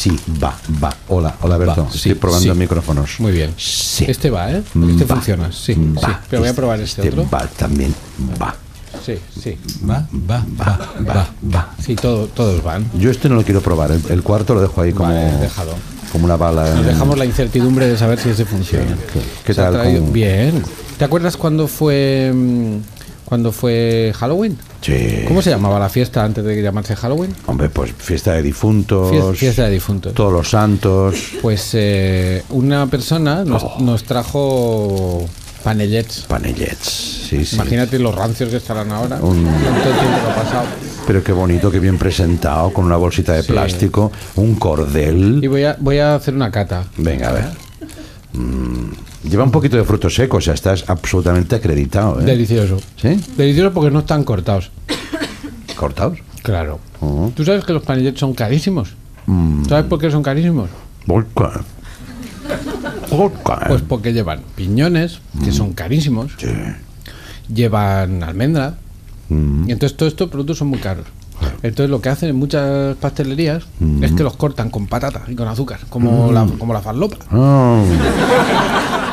Sí, va, va. Hola, hola, Berto. Va, sí, Estoy probando sí. micrófonos. Muy bien. Sí. Este va, ¿eh? Este va. funciona, sí, Mm, sí. va. Pero voy a probar este, otro. Va también, va. Sí, sí. Va, va, va, va. Va. Sí, todo, todos van. Yo este no lo quiero probar. El, el cuarto lo dejo ahí como, Vale, déjalo. como una bala. Nos dejamos la incertidumbre de saber si ese funciona. ¿Qué- qué tal? Bien. ¿Te acuerdas cuando fue mm, cuando fue Halloween? Sí. ¿Cómo se llamaba la fiesta antes de llamarse Halloween? Hombre, pues fiesta de difuntos. Fies- Fiesta de difuntos. Todos los santos. Pues eh, una persona nos, Oh. nos trajo panellets. Panellets. Sí, sí. Imagínate los rancios que estarán ahora. Un- tiempo ha pasado. Pero qué bonito, qué bien presentado, con una bolsita de Sí. plástico, un Y cordel. voy a, voy a hacer una cata. Venga, a ver. Mm, lleva un poquito de frutos secos, o sea, estás absolutamente acreditado. ¿eh? Delicioso. ¿Sí? Delicioso porque no están cortados. ¿Cortados? Claro. Oh. ¿Tú sabes que los panellets son carísimos? Mm, ¿Sabes por qué son carísimos? Volca. Volca. Pues porque llevan piñones, que son carísimos, Sí. llevan almendra, Mm, y entonces todos estos productos son muy caros. Entonces lo que hacen en muchas pastelerías es que los cortan con patata y con azúcar, como, la, como la farlopa. ah,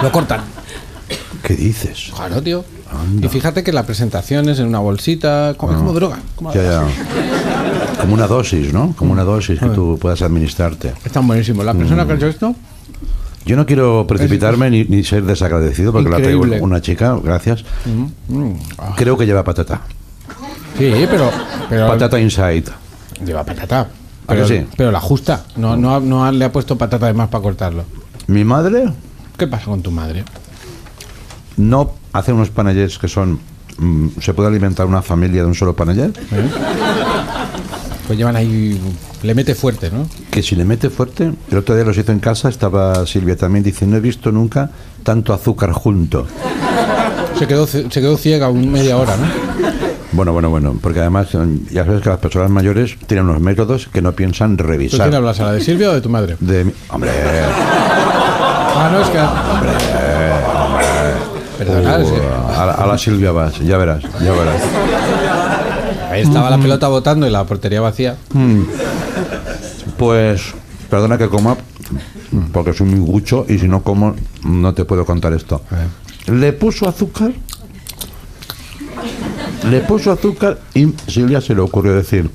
Lo cortan. ¿Qué dices? Claro, tío. Anda. Y fíjate que la presentación es en una bolsita, como, es como droga. como- Ya, ya. Como una dosis, ¿no? Como una dosis que tú puedas administrarte. Están buenísimos. La persona que ha hecho esto, Yo no quiero precipitarme ni, ni ser desagradecido porque la Increíble. traigo una chica, gracias. mm, ah, Creo que lleva patata. sí, pero, pero Patata inside. lleva patata. ¿A Pero, sí? pero la justa. No, no, no le ha puesto patata de más para cortarlo. Mi madre ¿Qué pasa con tu madre? no hace unos panellets que son... mm, ¿Se puede alimentar una familia de un solo panellet? ¿Eh? Pues llevan ahí. Le mete fuerte, ¿no? Que si le mete fuerte, el otro día los hizo en casa, estaba Silvia también, dice, no he visto nunca tanto azúcar junto. Se quedó, se quedó ciega un media hora, ¿no? Bueno, bueno, bueno, porque además mm, ya sabes que las personas mayores tienen unos métodos que no piensan ¿Tú quién revisar. hablas? ¿A la de Silvia o de tu madre? De mi- hombre, Ah, no, es que. Perdona, es que- uh, a, la- a la Silvia vas, ya verás, ya verás. Ahí estaba la pelota botando y la portería vacía. Pues, perdona que coma, porque soy muy gucho y si no como, no te puedo contar esto. Le puso azúcar, le puso azúcar y Silvia se le ocurrió decir,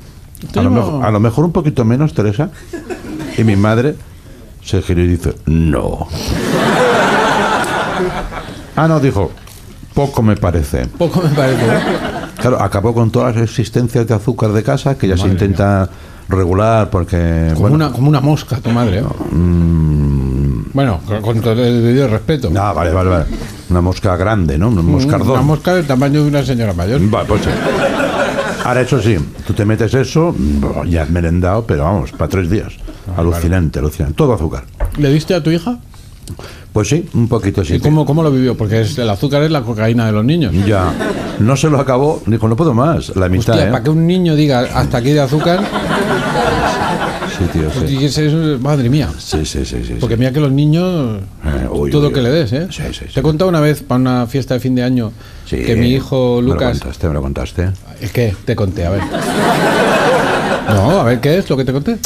lo, a lo mejor un poquito menos, Teresa. Y mi madre se giró y dice, no. Ah, no, dijo, poco me parece. Poco me parece. Claro, acabó con todas las existencias de azúcar de casa, que ya se intenta regular porque... Como, bueno, una, como una mosca, tu madre. ¿eh? Bueno, con, con todo el debido respeto. Ah, vale, vale, vale. Una mosca grande, ¿no? Un moscardón. Una mosca del tamaño de una señora mayor. Vale, pues sí. Ahora, eso sí, tú te metes eso, ya has merendado, pero vamos, para tres días. alucinante, alucinante. Todo azúcar. ¿Le diste a tu hija? Pues sí, un poquito sí. ¿Y cómo, cómo lo vivió? Porque es, el azúcar es la cocaína de los niños. Ya. No se lo acabó, dijo, no puedo más. La mitad, Hostia, ¿eh? para que un niño diga hasta aquí de azúcar, Sí, tío, sí. y ese es- madre mía. Sí, sí, sí, sí. Porque mira que los niños, Eh, uy, todo uy, que uy. le des, ¿eh? Sí, sí, sí. Te he contado una vez para una fiesta de fin de año que mi hijo Me lo Lucas... contaste, me lo contaste. Es que te conté, a ver. No, a ver, ¿qué es lo que te conté?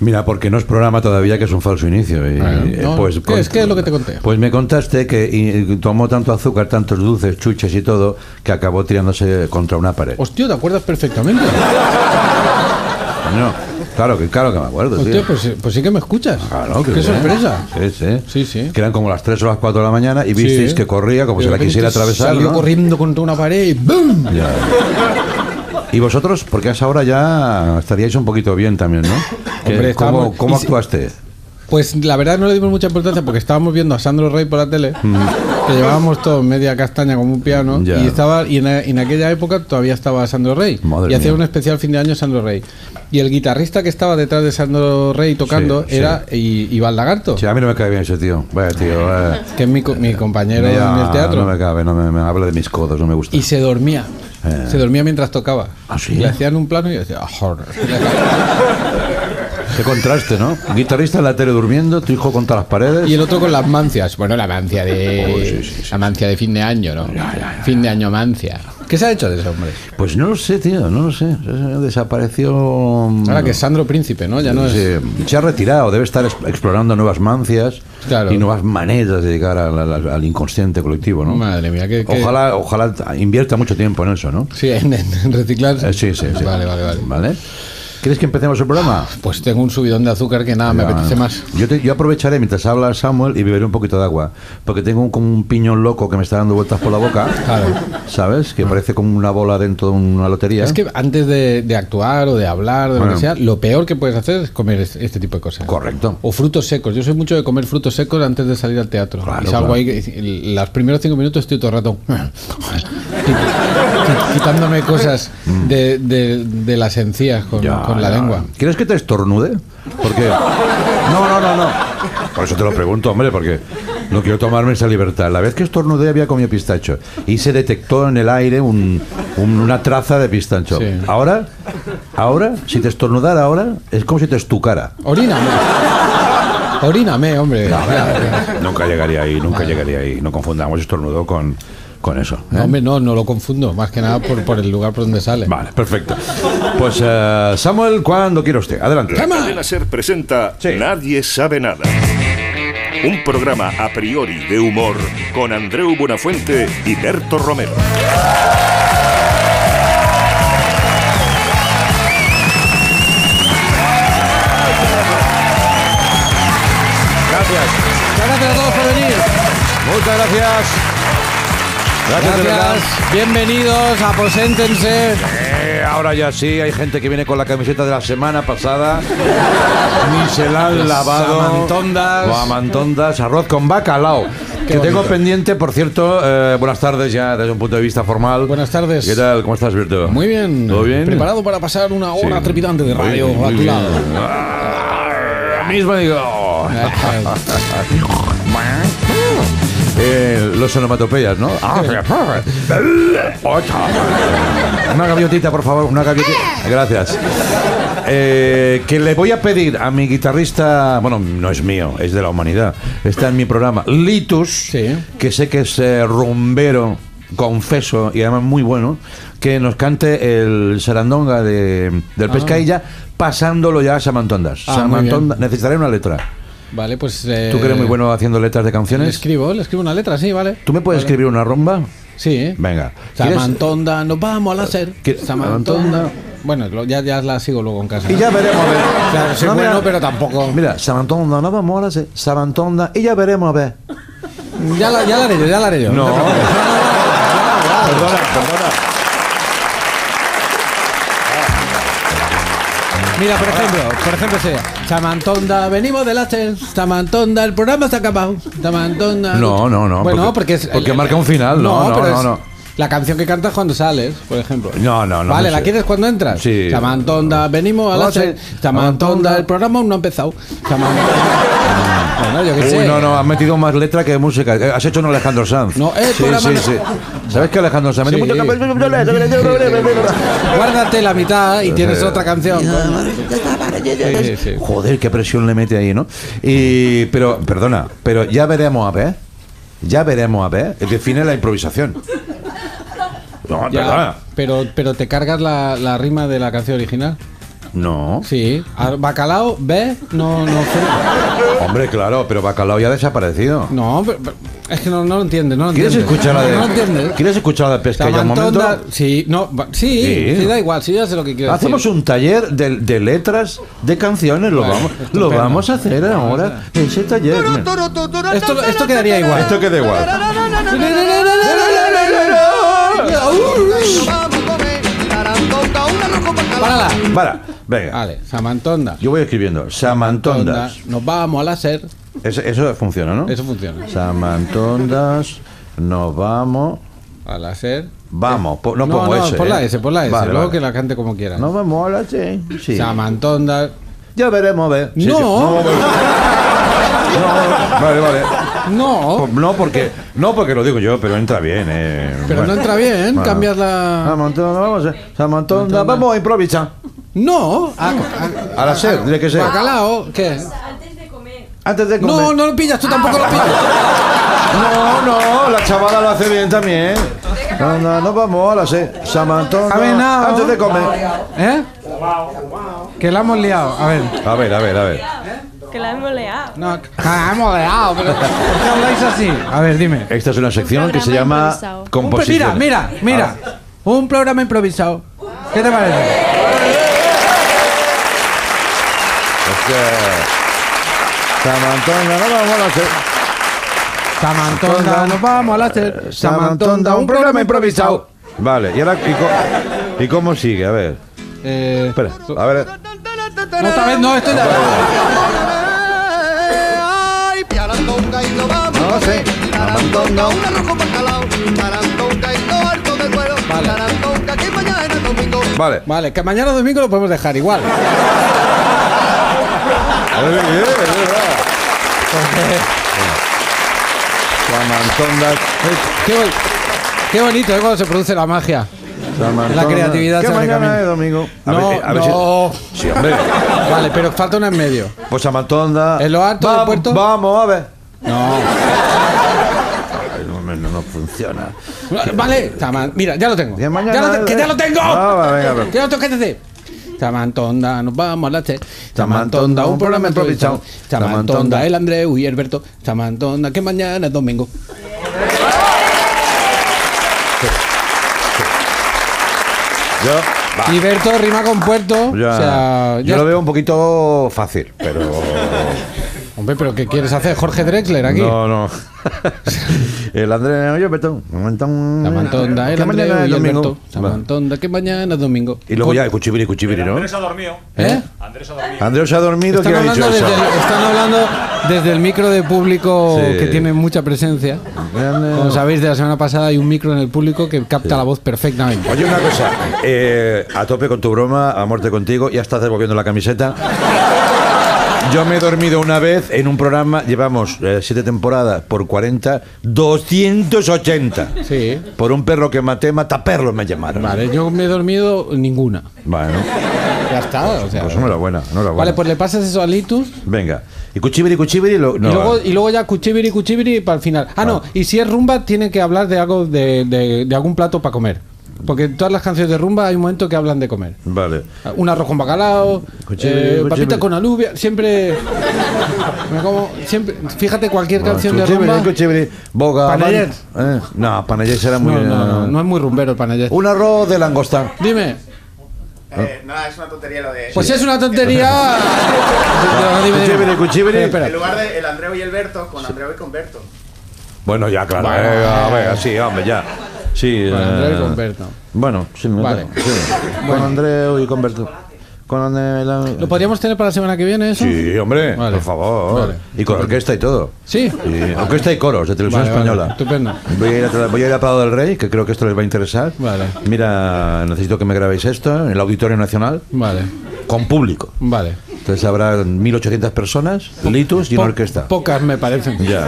Mira, porque no es programa todavía, que es un falso inicio. y, Bueno, eh, no, pues, ¿qué es- qué es lo que te conté? Pues me contaste que y, tomó tanto azúcar, tantos dulces, chuches y todo, que acabó tirándose contra una pared. Hostia, ¿te acuerdas perfectamente? Coño, claro que, claro que me acuerdo, Hostia, tío. pues, pues sí que me escuchas. Claro, que Qué bien. sorpresa. Sí, sí. Sí, sí. Que eran como las 3 o las 4 de la mañana y visteis Sí. que corría como De si la quisiera atravesar. Salió ¿no? corriendo contra una pared y ¡bum! Ya. Y vosotros, porque a esa hora ya estaríais un poquito bien también, ¿no? Hombre, ¿Cómo, actuaste? Pues la verdad no le dimos mucha importancia porque estábamos viendo a Sandro Rey por la tele, que llevábamos todos media castaña como un piano, Ya. y estaba y en, en aquella época todavía estaba Sandro Rey. Madre y hacía un especial fin de año Sandro Rey. Y el guitarrista que estaba detrás de Sandro Rey tocando Sí, era I- Iván Lagarto, Sí, a mí no me cae bien ese tío. Vaya tío. vaya. que es mi, mi compañero Ya, en el teatro. No me cabe, no me, me habla de mis codos, no me gusta. Y se dormía. Eh. Se dormía mientras tocaba. ¿Ah, sí? Y le hacían un plano y decía, "Ah, joder". Qué contraste, ¿no? Guitarrista en la tele durmiendo, tu hijo contra las paredes. Y el otro con las mancias. Bueno, la mancia de. Uy, sí, sí, sí. La mancia de fin de año, ¿no? Fin de año mancia. ¿Qué se ha hecho de ese hombre? Pues no lo sé, tío, no lo sé. Desapareció. Ahora que es Sandro Príncipe, ¿no? Ya no es. Se ha retirado, debe estar es- explorando nuevas mancias Claro. y nuevas maneras de llegar al, al- al inconsciente colectivo, ¿no? Madre mía, que. Ojalá, ojalá invierta mucho tiempo en eso, ¿no? Sí, en, en reciclar. Eh, sí, sí, sí. Vale, vale, vale. ¿Vale? ¿Quieres que empecemos el programa? Pues tengo un subidón de azúcar que nada, me Ya. apetece más. Yo, te- yo aprovecharé mientras habla Samuel y beberé un poquito de agua. Porque tengo un, como un piñón loco que me está dando vueltas por la boca. Claro. ¿Sabes? Que parece como una bola dentro de una lotería. Es que antes de, de actuar o de hablar o de lo Bueno. que sea, lo peor que puedes hacer es comer es- este tipo de cosas. Correcto. O frutos secos. Yo soy mucho de comer frutos secos antes de salir al teatro. Claro, y salgo claro. ahí, los primeros cinco minutos estoy todo el rato quitándome cosas de, de- de las encías con, Mm. Con la lengua. ¿Quieres que te estornude? Porque. No, no, no, no. Por eso te lo pregunto, hombre, porque no quiero tomarme esa libertad. La vez que estornudé había comido pistacho y se detectó en el aire un- un- una traza de pistacho. Sí. Ahora, ahora, si te estornudara ahora, es como si te estucara. Oríname. Oríname, hombre. Nunca llegaría ahí, nunca llegaría ahí. No confundamos estornudo con, con eso. ¿eh? No, hombre, no, no lo confundo. Más que nada por, por el lugar por donde sale. Vale, perfecto. Pues eh, Samuel, cuando quiera usted. Adelante. Cadena Ser presenta Sí. Nadie sabe nada. Un programa a priori de humor con Andreu Buenafuente y Berto Romero. Gracias. Gracias a todos por venir. Muchas gracias. Gracias. Gracias. Bienvenidos, aposéntense. Eh, ahora ya sí, hay gente que viene con la camiseta de la semana pasada. Ni se la han lavado. amantondas. O amantondas, arroz con bacalao. que tengo pendiente, por cierto, eh, buenas tardes ya desde un punto de vista formal. Buenas tardes. ¿Qué tal? ¿Cómo estás, Virto? Muy bien. ¿Todo bien? Preparado para pasar una hora Sí. trepidante de radio a tu lado. Ah, mismo digo. Eh, los onomatopeyas, ¿no? Ah. Una gaviotita, por favor, una gaviotita. Gracias. Eh, que le voy a pedir a mi guitarrista, bueno, no es mío, es de la humanidad. Está en mi programa, Litus, Sí. que sé que es eh, rumbero, confeso y además muy bueno, que nos cante el sarandonga de, del Pescailla, pasándolo ya a Samantondas. Ah, muy bien. Samantonda- necesitaré una letra. Vale, pues. eh, ¿Tú que eres muy bueno haciendo letras de Le canciones? escribo, le escribo una letra, sí, vale. ¿Tú me puedes Vale. escribir una rumba? Sí, ¿eh? Venga. Samantonda, nos vamos a hacer. ¿Qué- Samantonda. Bueno, ya, ya la sigo luego en casa. Y ya veremos a ver. Claro, soy No, mira, pero tampoco. Mira, Samantonda, no vamos ahora, sí. Samantonda, y ya veremos a ver. Ya la, ya la haré yo, ya la haré yo. No. Perdona, perdona. Mira, por ejemplo, por ejemplo sería Samantonda, venimos del Acer, Samantonda, el programa se ha acabado. Samantonda. No, no, no, Bueno, porque- porque es porque marca un final, no, no, no, es no. La canción que cantas cuando sales, por ejemplo. No, no, no, Vale, no ¿la sé. quieres cuando entras? Sí. Samantonda, venimos al No Acer. sé. Samantonda, el programa aún no ha empezado. Samantonda. bueno, yo qué sé. Uy, no, no, has metido más letra que música. Eh, Has hecho un Alejandro Sanz. No, el sí, programa sí, no- sí. ¿Sabes que Alejandro Sanz? Sí. Guárdate la mitad y tienes otra canción. Sí, sí, sí. Joder, qué presión le mete ahí, ¿no? Y, pero, perdona, pero ya veremos a ver. Ya veremos a ver. Define la improvisación. No, Ya, perdona. pero, pero te cargas la, la rima de la canción original. No. Sí. Al Bacalao, ¿ves? No, no. Hombre, claro, pero Bacalao ya ha desaparecido. No, pero- pero es que no, no lo entiendes. No lo ¿Quieres entiendes. escuchar la de.? No lo entiendes. ¿Quieres escuchar la de pesca ya un momento? Sí, no, va- sí, Sí. sí, da igual, sí, ya sé lo que quieres Hacemos decir. un taller de, de letras de canciones, lo, Vale, vamos, estupendo. lo vamos a hacer ahora. Ese taller. mira. Esto, esto quedaría igual. Esto queda igual. Para, venga. Vale, Samantonda. Yo voy escribiendo. Samantondas. Nos vamos al láser. Eso, eso funciona, ¿no? Eso funciona. Samantondas. Nos vamos. Al láser. Vamos. po- no, no, pongo no, ese. por la ¿eh? S, por la S. Vale, luego vale. que la cante como quieras. Nos vamos a la sí. Samantonda. Ya veremos, a ver. Sí, No. sí. no. No, vale, vale. No, No, porque, no porque lo digo yo, pero entra bien. Eh. pero no entra bien Bueno. cambiar la. Samantonda, vamos a Samantonda, vamos a improvisar. No, a, a- A la sed, dile que sea. Bacalao, ¿qué? Antes de comer. Antes de comer. No, no lo pillas, tú tampoco lo pillas. no, no, la chavala lo hace bien también. Anda, nos vamos a las seis. Samantonda. Caminao. Antes de comer. ¿Eh? Que la hemos liado. A ver. A ver, a ver, a ver. Que la hemos leado. No, que la hemos liado, pero ¿por qué habláis así? A ver, dime. Esta es una sección que se llama improvisado. Un Composición. Mira, mira, mira. Un programa improvisado. ¿Qué te parece? Samantonda, nos vamos a seis. Samantonda, nos vamos a la hacer. Samantonda, un programa improvisado. Vale, y ahora, ¿y, co- y cómo sigue? A ver. Eh, Espera, a ver. no, esta vez no, esto ya. Lo vamos No a sé. ver. Tarantonga, un arroz bacalao. Tarantonga y lo harto de cuero. Vale. Tarantonga, que mañana es domingo. Vale. Vale, que mañana domingo lo podemos dejar igual. Samantonda. Qué, bon- qué bonito, ¿eh? Cuando se produce la magia. Samantonda. La creatividad Que se mañana es domingo. A No, ver, a ver no. si- Sí, hombre. Vale, pero falta una en medio. Pues Samantonda. ¿En lo alto del Vamos- puerto? Vamos a ver. No. Ay, no, no, no funciona. Vale, Saman- mira, ya lo tengo. Ya lo te- ¡Que ya lo tengo! Ah, va, venga, venga. ¿Qué otro que te hace? Samantonda, nos vamos a la che. Samantonda, un programa improvisado. Samantonda. el Andreu y Alberto. Samantonda, que mañana es domingo. Yo, va. Y Berto rima con puerto. Ya, o sea, yo ya lo veo un poquito fácil, pero. Hombre, pero ¿qué quieres hacer? Jorge Drexler aquí. No, no. el Andrés, oye, Beto. Samantonda, el que mañana Andreu es y domingo. Samantonda, que mañana es domingo. Y luego ya, el cuchibiri, cuchibiri, ¿no? Andrés ha dormido. ¿Eh? Andrés ha dormido, Están ¿quién ha dicho hablando, eso? desde el, están hablando desde el micro de público Sí. que tiene mucha presencia. Como sabéis, de la semana pasada hay un micro en el público que capta la voz perfectamente. Oye, una cosa, eh, a tope con tu broma, a muerte contigo, ya estás devolviendo la camiseta. Yo me he dormido una vez en un programa, llevamos eh, siete temporadas por 40, 280. Sí. Por un perro que maté, mataperros me llamaron. Vale, yo me he dormido ninguna. Bueno, Ya está. O sea, pues enhorabuena, enhorabuena. vale, pues le pasas eso a Litus. Venga. Y cuchibiri, cuchibiri, lo, no. y, luego, y luego ya cuchibiri, cuchibiri para el final. Ah, no, y si es rumba, tiene que hablar de algo, de, de- de algún plato para comer. Porque en todas las canciones de rumba hay un momento que hablan de comer. Vale. Un arroz con bacalao, eh, papita con alubia, siempre, me como- siempre. Fíjate cualquier canción de rumba. cuchibiri, boga. Panayet. man- eh, no, Panayet será muy. No, no, no, no es muy rumbero el panayet. Un arroz de langosta. Dime, Eh, nada, es una tontería lo de. pues es una tontería. Espera, En lugar de el Andreu y el Berto, con Andreu y con Berto. Bueno, ya, claro. Bueno. eh, a ver, sí, hombre, ya. Sí. Con eh, Andrés y con Berto. Bueno, sí, me Vale. sí. Con Andreu y con Berto. Con la- ¿Lo podríamos tener para la semana que viene eso? Sí, hombre, Vale. por favor. Vale. Y con orquesta y todo. Sí. Y orquesta y coros de televisión Vale, vale. española. Estupendo. Voy a, ir a, voy a ir a Prado del Rey, que creo que esto les va a interesar. Vale. Mira, necesito que me grabéis esto en el Auditorio Nacional Vale, con público. vale. Entonces habrá 1.800 personas, litus y una Po- orquesta. Pocas me parecen. Ya.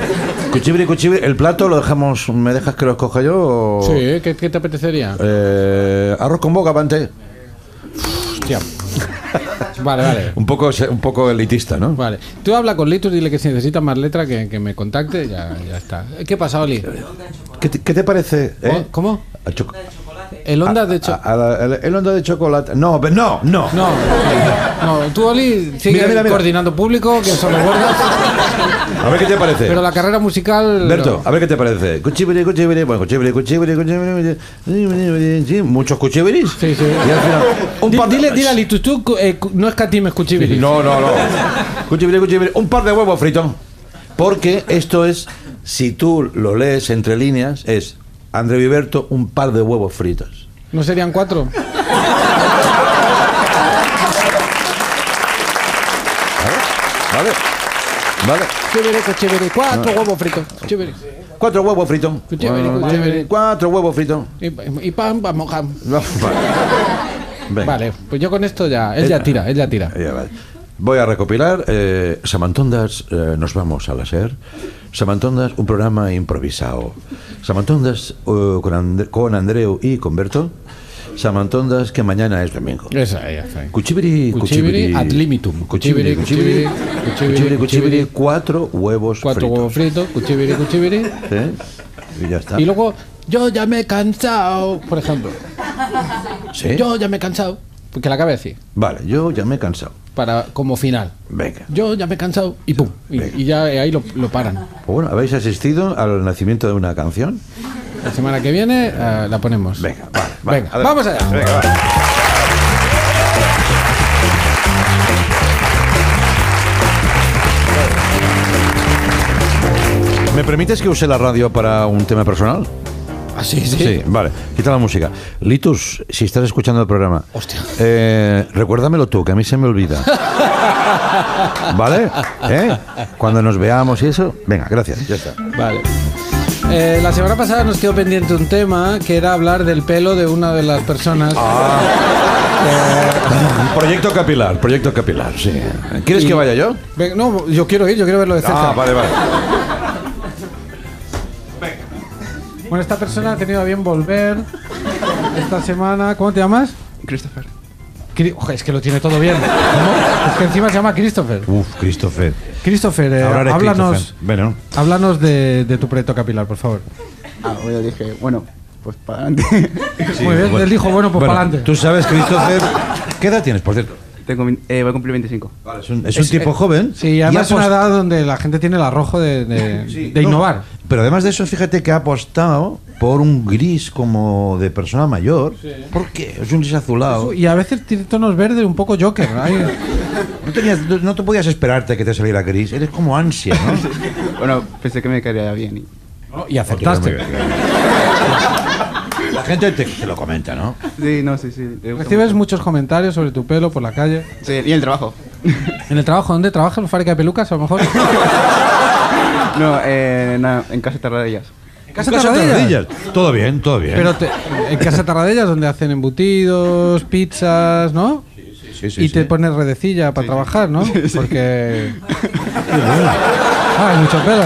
Cuchibri, cuchibri. ¿El plato lo dejamos, me dejas que lo escoja yo o...? Sí, ¿qué, qué te apetecería? Eh, arroz con boca, Pante. Hostia. Vale, vale. Un poco, un poco elitista, ¿no? Vale. Tú habla con Litus, dile que si necesita más letra que, que me contacte, ya, ya está. ¿Qué pasa, Oli? ¿Qué te, qué te parece? eh? ¿Cómo? A choco- El onda de hecho. a- a la- el, el onda de chocolate. No, pero no, no. No, no, tú, Oli, sigue Mira, mira, mira. coordinando público, que son los gordos. A ver qué te parece. Pero la carrera musical. Berto, a ver qué te parece. Cuchibri, cuchibri, bueno, cuchibri, cuchibri, sí, muchos cuchibiris. Sí, sí. Y al final, un par dile, dile a Litus, tú eh, no escatimes cuchibiri. No, no, no. Cuchibri, cuchibri, un par de huevos fritos. Porque esto es, si tú lo lees entre líneas, es André Viverto, un par de huevos fritos. ¿No serían cuatro? ¿Vale? ¿Vale? Cuchibiri, cuchibiri, cuatro huevos fritos. Cuchibiri. Cuatro huevos fritos. Cuchibiri. Cuatro huevos fritos. Y, y pan, vamos, jam. No, vale. Vale, pues yo con esto ya. Él ya tira, él ya tira. Ya vale. Voy a recopilar. Eh, Samantondas, eh, nos vamos a la SER. Samantondas, un programa improvisado. Samantondas eh, con, And- con Andreu y con Berto. Samantondas, que mañana es domingo. Esa, ya está. Cuchibiri, Cuchibiri ad limitum. Cuchibiri, cuchibiri, Cuchibiri, cuchibiri, cuatro huevos Cuatro fritos. huevos fritos, cuchibiri, cuchibiri. ¿Eh? Y ya está. Y luego Yo ya me he cansado, por ejemplo. ¿Sí? Yo ya me he cansado. Porque la acabe así. Vale, yo ya me he cansado. Para, como final. Venga. Yo ya me he cansado y pum. Y, y ya ahí lo, lo paran. Bueno, ¿habéis asistido al nacimiento de una canción? La semana que viene eh, la ponemos. Venga, vale. vale, Venga, adelante. vamos allá. Venga. ¿Me permites que use la radio para un tema personal? Ah, sí, sí. vale. Quita la música. Litus, si estás escuchando el programa, Hostia. eh, recuérdamelo tú, que a mí se me olvida. ¿Vale? ¿Eh? Cuando nos veamos y eso. Venga, gracias, ya está. Vale. Eh, la semana pasada nos quedó pendiente un tema que era hablar del pelo de una de las personas. Proyecto capilar, proyecto capilar, sí. ¿Quieres Y- que vaya yo? No, yo quiero ir, yo quiero verlo de cerca. Ah, vale, vale. Bueno, esta persona ha tenido a bien volver esta semana. ¿Cómo te llamas? Christopher. Cri- Ojo, es que lo tiene todo bien. ¿Cómo? Es que encima se llama Christopher. Uf, Christopher. Christopher, eh, Ahora eres háblanos, Christopher. Bueno, háblanos de, de tu proyecto capilar, por favor. Ah, yo dije, bueno, pues para adelante. sí, Muy bien, él dijo, bueno, pues para adelante. Tú sabes, Christopher. ¿Qué edad tienes, por cierto? Tengo, eh, voy a cumplir 25. Vale, es un, es un tipo joven. Sí, además es una edad donde la gente tiene el arrojo de, de- Sí, de no, innovar. Pero además de eso, fíjate que ha apostado por un gris como de persona mayor. ¿Por qué? Es un gris azulado. Y a veces tiene tonos verdes un poco Joker. No, tenías, no- no te podías esperarte que te saliera gris. Eres como ansia, ¿no? Bueno, pensé que me quedaría bien. y- Y aceptaste. La gente te, te lo comenta, ¿no? Sí, no, sí, sí. Recibes mucho. muchos comentarios sobre tu pelo por la calle. Sí, y el trabajo. ¿En el trabajo dónde trabajas? ¿En fábrica de pelucas a lo mejor? no, eh, nada, en casa de Tarradellas. ¿En casa Casa Tarradellas? Tarradellas. Todo bien, todo bien. Pero te- en casa Tarradellas donde hacen embutidos, pizzas, ¿no? Sí, sí, y sí. te pones redecilla para trabajar, ¿no? Porque... Ah, hay mucho pelo.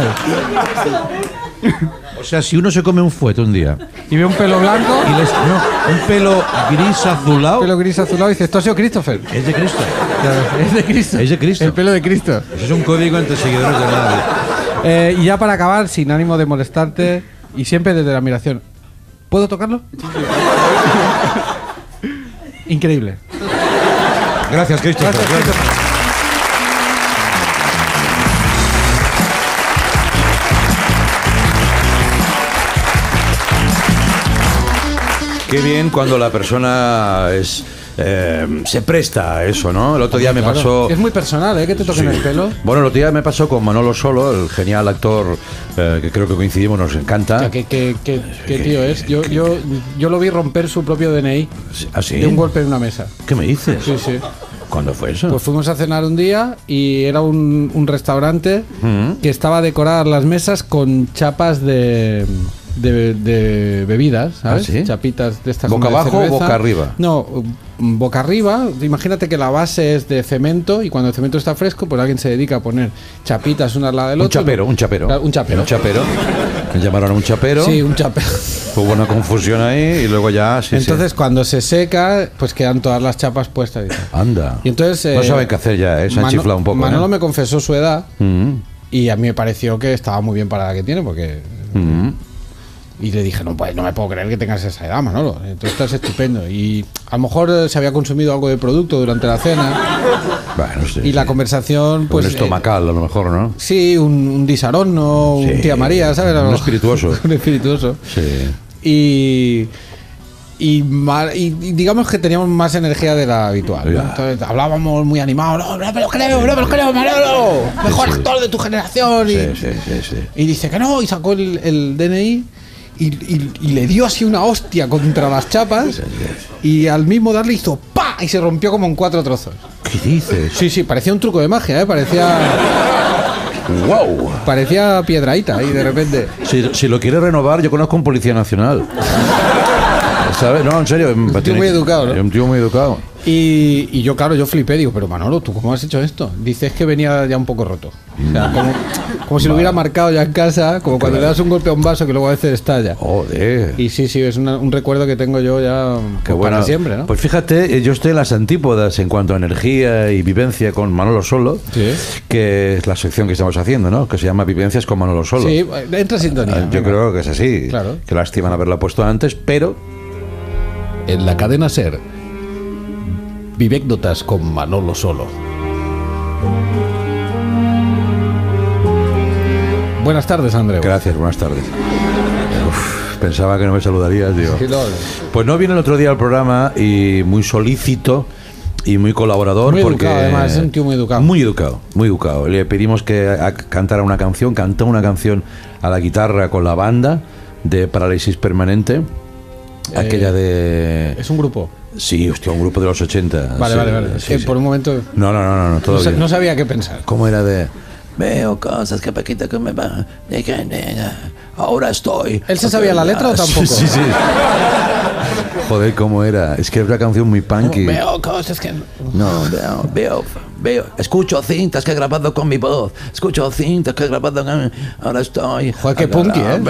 O sea, si uno se come un fuete un día Y ve un pelo blanco, y les, no, un pelo gris azulado, pelo gris azulado y dices, esto ha sido Christopher. es de Cristo. Es de Cristo. Es de Cristo. El pelo de Cristo. Eso es un código entre seguidores de nadie. Eh, y ya para acabar, sin ánimo de molestarte y siempre desde la admiración, ¿puedo tocarlo? Increíble. Gracias, Christopher. Gracias, Gracias. Qué bien cuando la persona es eh, se presta a eso, ¿no? El otro día me Claro. pasó. Es muy personal, ¿eh? Que te toquen Sí. el pelo. Bueno, el otro día me pasó con Manolo Solo, el genial actor eh, que creo que coincidimos, nos encanta. O sea, ¿qué, qué- qué- qué tío es? Yo, yo, yo lo vi romper su propio DNI ¿Ah, sí? de un golpe en una mesa. ¿Qué me dices? Sí, sí. ¿Cuándo fue eso? Pues fuimos a cenar un día y era un, un restaurante Mm. que estaba decoradas las mesas con chapas de, de, de bebidas, ¿sabes? ¿Ah, sí? Chapitas de estas ¿Boca abajo o boca arriba? No, mm, boca arriba. Imagínate que la base es de cemento y cuando el cemento está fresco, pues alguien se dedica a poner chapitas una al lado del un otro. chapero, un chapero. Claro, Un chapero. Un chapero. Me llamaron a un chapero. Sí, un chapero. Hubo una confusión ahí y luego ya. sí, sí. Entonces, cuando se seca, pues quedan todas las chapas puestas. Anda. Y entonces, no eh, saben qué hacer ya, ¿eh? Se han Mano- chiflado un poco. Manolo ¿eh? me confesó su edad Mm, y a mí me pareció que estaba muy bien para la que tiene, porque. mm. Y le dije, no, pues no me puedo creer que tengas esa edad, Manolo. Entonces estás estupendo. Y a lo mejor eh, se había consumido algo de producto durante la cena Bueno, sí, y la sí. conversación, Pues eh, estomacal, a lo mejor, ¿no? sí, un, un disarón, un Sí, tía María, ¿sabes? un espirituoso. un espirituoso. Sí. Y. Y, y- digamos que teníamos más energía de la habitual. ¿no? Entonces hablábamos muy animados. No, no me lo creo, no me lo creo, Manolo. Mejor actor de tu generación. Y, Sí, sí, sí, sí. y dice que no, y sacó el, el DNI y, y- y le dio así una hostia contra las chapas. Y al mismo darle hizo ¡pa! Y se rompió como en cuatro trozos. ¿Qué dices? Sí, sí, parecía un truco de magia, ¿eh? Parecía, ¡Wow! parecía piedraíta ahí de repente. Si, si lo quiere renovar, yo conozco un policía nacional. ¿Sabes? No, en serio. Un tío muy educado, ¿no? Un tío muy educado. Y, y yo, claro, yo flipé, digo, pero Manolo, ¿tú cómo has hecho esto? Dices que venía ya un poco roto. O sea, como, como si lo hubiera marcado ya en casa, como cuando le das un golpe a un vaso que luego a veces estalla. Joder. Y sí, sí, es una- un recuerdo que tengo yo ya Qué pues, bueno. para siempre, ¿no? Pues fíjate, eh, yo estoy en las antípodas en cuanto a energía y vivencia con Manolo Solo, Sí. que es la sección que estamos haciendo, ¿no? Que se llama Vivencias con Manolo Solo. sí, entra en sintonía. Ah, Yo venga. creo que es así. Claro. Que lástima no haberla puesto antes, pero En la cadena Ser, Vivecdotas con Manolo Solo. Buenas tardes, Andreu. gracias, buenas tardes. Uf, pensaba que no me saludarías, digo. Pues no vino el otro día al programa y muy solícito y muy colaborador. Muy porque, educado, además, es un tío muy educado. Muy educado, muy educado. Le pedimos que cantara una canción, cantó una canción a la guitarra con la banda de Parálisis Permanente. Aquella de... Es un grupo. Sí, hostia, un grupo de los 80. Vale, sí, vale, vale. Sí, que sí. por un momento No, no, no, no, no, todo no, bien. no sabía qué pensar. ¿Cómo era de.? Veo cosas que Paquita que me va. Ahora estoy. ¿Él se sabía la letra o tampoco? Sí, sí, sí. Joder, ¿cómo era? Es que era una canción muy punky. Veo cosas que... No, veo, veo, veo. Escucho cintas que he grabado con mi voz. Escucho cintas que he grabado con. Ahora estoy. Joder, qué punky, ¿eh?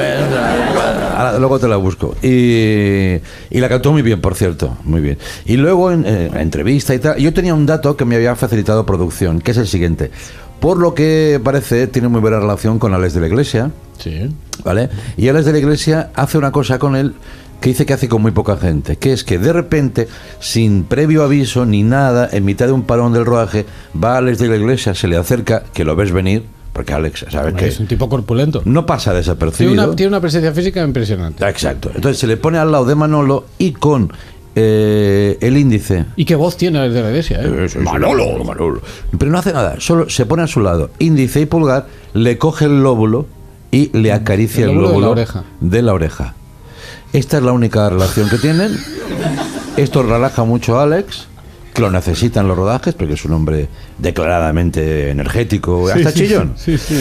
Ahora, luego te la busco. Y, y la cantó muy bien, por cierto. Muy bien. Y luego en, eh, la entrevista y tal. Yo tenía un dato que me había facilitado producción, que es el siguiente. Por lo que parece, tiene muy buena relación con Alex de la Iglesia. Sí. ¿Vale? Y Alex de la Iglesia hace una cosa con él que dice que hace con muy poca gente, que es que de repente, sin previo aviso ni nada, en mitad de un parón del rodaje, va Alex de la Iglesia, se le acerca, que lo ves venir, porque Alex, ¿sabes qué? Es un tipo corpulento. No pasa Tiene desapercibido. una, tiene una presencia física impresionante. Exacto. Entonces se le pone al lado de Manolo y con eh, el índice. ¿Y qué voz tiene el de la iglesia? eh? Manolo, Manolo. Pero no hace nada, solo se pone a su lado, índice y pulgar, le coge el lóbulo y le acaricia El el lóbulo de lóbulo, la oreja. de la oreja. Esta es la única relación que tienen. Esto relaja mucho a Alex, que lo necesitan los rodajes, porque es un hombre declaradamente energético, hasta chillón. Sí, sí.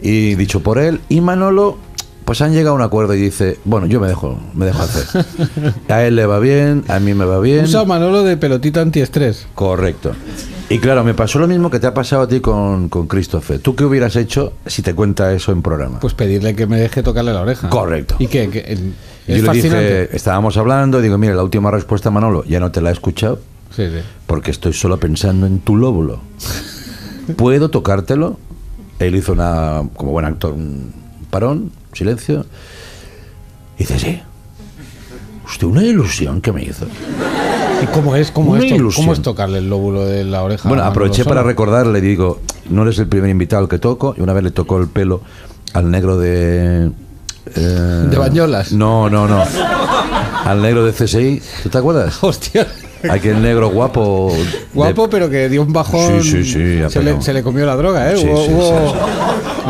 Y dicho por él, y Manolo, pues han llegado a un acuerdo y dice, bueno, yo me dejo, me dejo hacer. A él le va bien, a mí me va bien. Usa Manolo de pelotita antiestrés. Correcto. Y claro, me pasó lo mismo que te ha pasado a ti con, con Christopher. ¿Tú qué hubieras hecho si te cuenta eso en programa? Pues pedirle que me deje tocarle la oreja. Correcto. ¿Y qué? El- yo es le fascinante. dije, estábamos hablando, y digo, mira, la última respuesta, Manolo, ya no te la he escuchado Sí, sí. porque estoy solo pensando en tu lóbulo. ¿Puedo tocártelo? Él hizo una, como buen actor, un parón, silencio. Y dice, sí. Usted, una ilusión que me hizo. ¿Y cómo es, cómo es, cómo es tocarle el lóbulo de la oreja? Bueno, aproveché para recordarle, digo, no eres el primer invitado al que toco, y una vez le tocó el pelo al negro de... eh, ¿De Bañolas? No, no, no. Al negro de CSI, ¿tú te acuerdas? Hostia. Aquel negro guapo. de- Guapo, pero que dio un bajón. Sí, sí, sí, Se le, se le comió la droga, ¿eh? Sí, Hubo- sí, hubo-.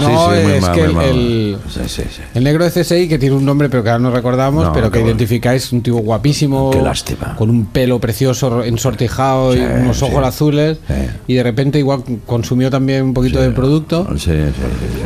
No, Sí, sí, muy es mal, que muy el, mal. el- Sí, sí, sí. el negro de CSI, que tiene un nombre, pero que ahora no recordamos, No, pero que bueno. identificáis, un tipo guapísimo. Qué lástima. Con un pelo precioso, ensortijado y unos sí. ojos azules. Sí. Y de repente, igual consumió también un poquito del producto. Sí, sí, sí,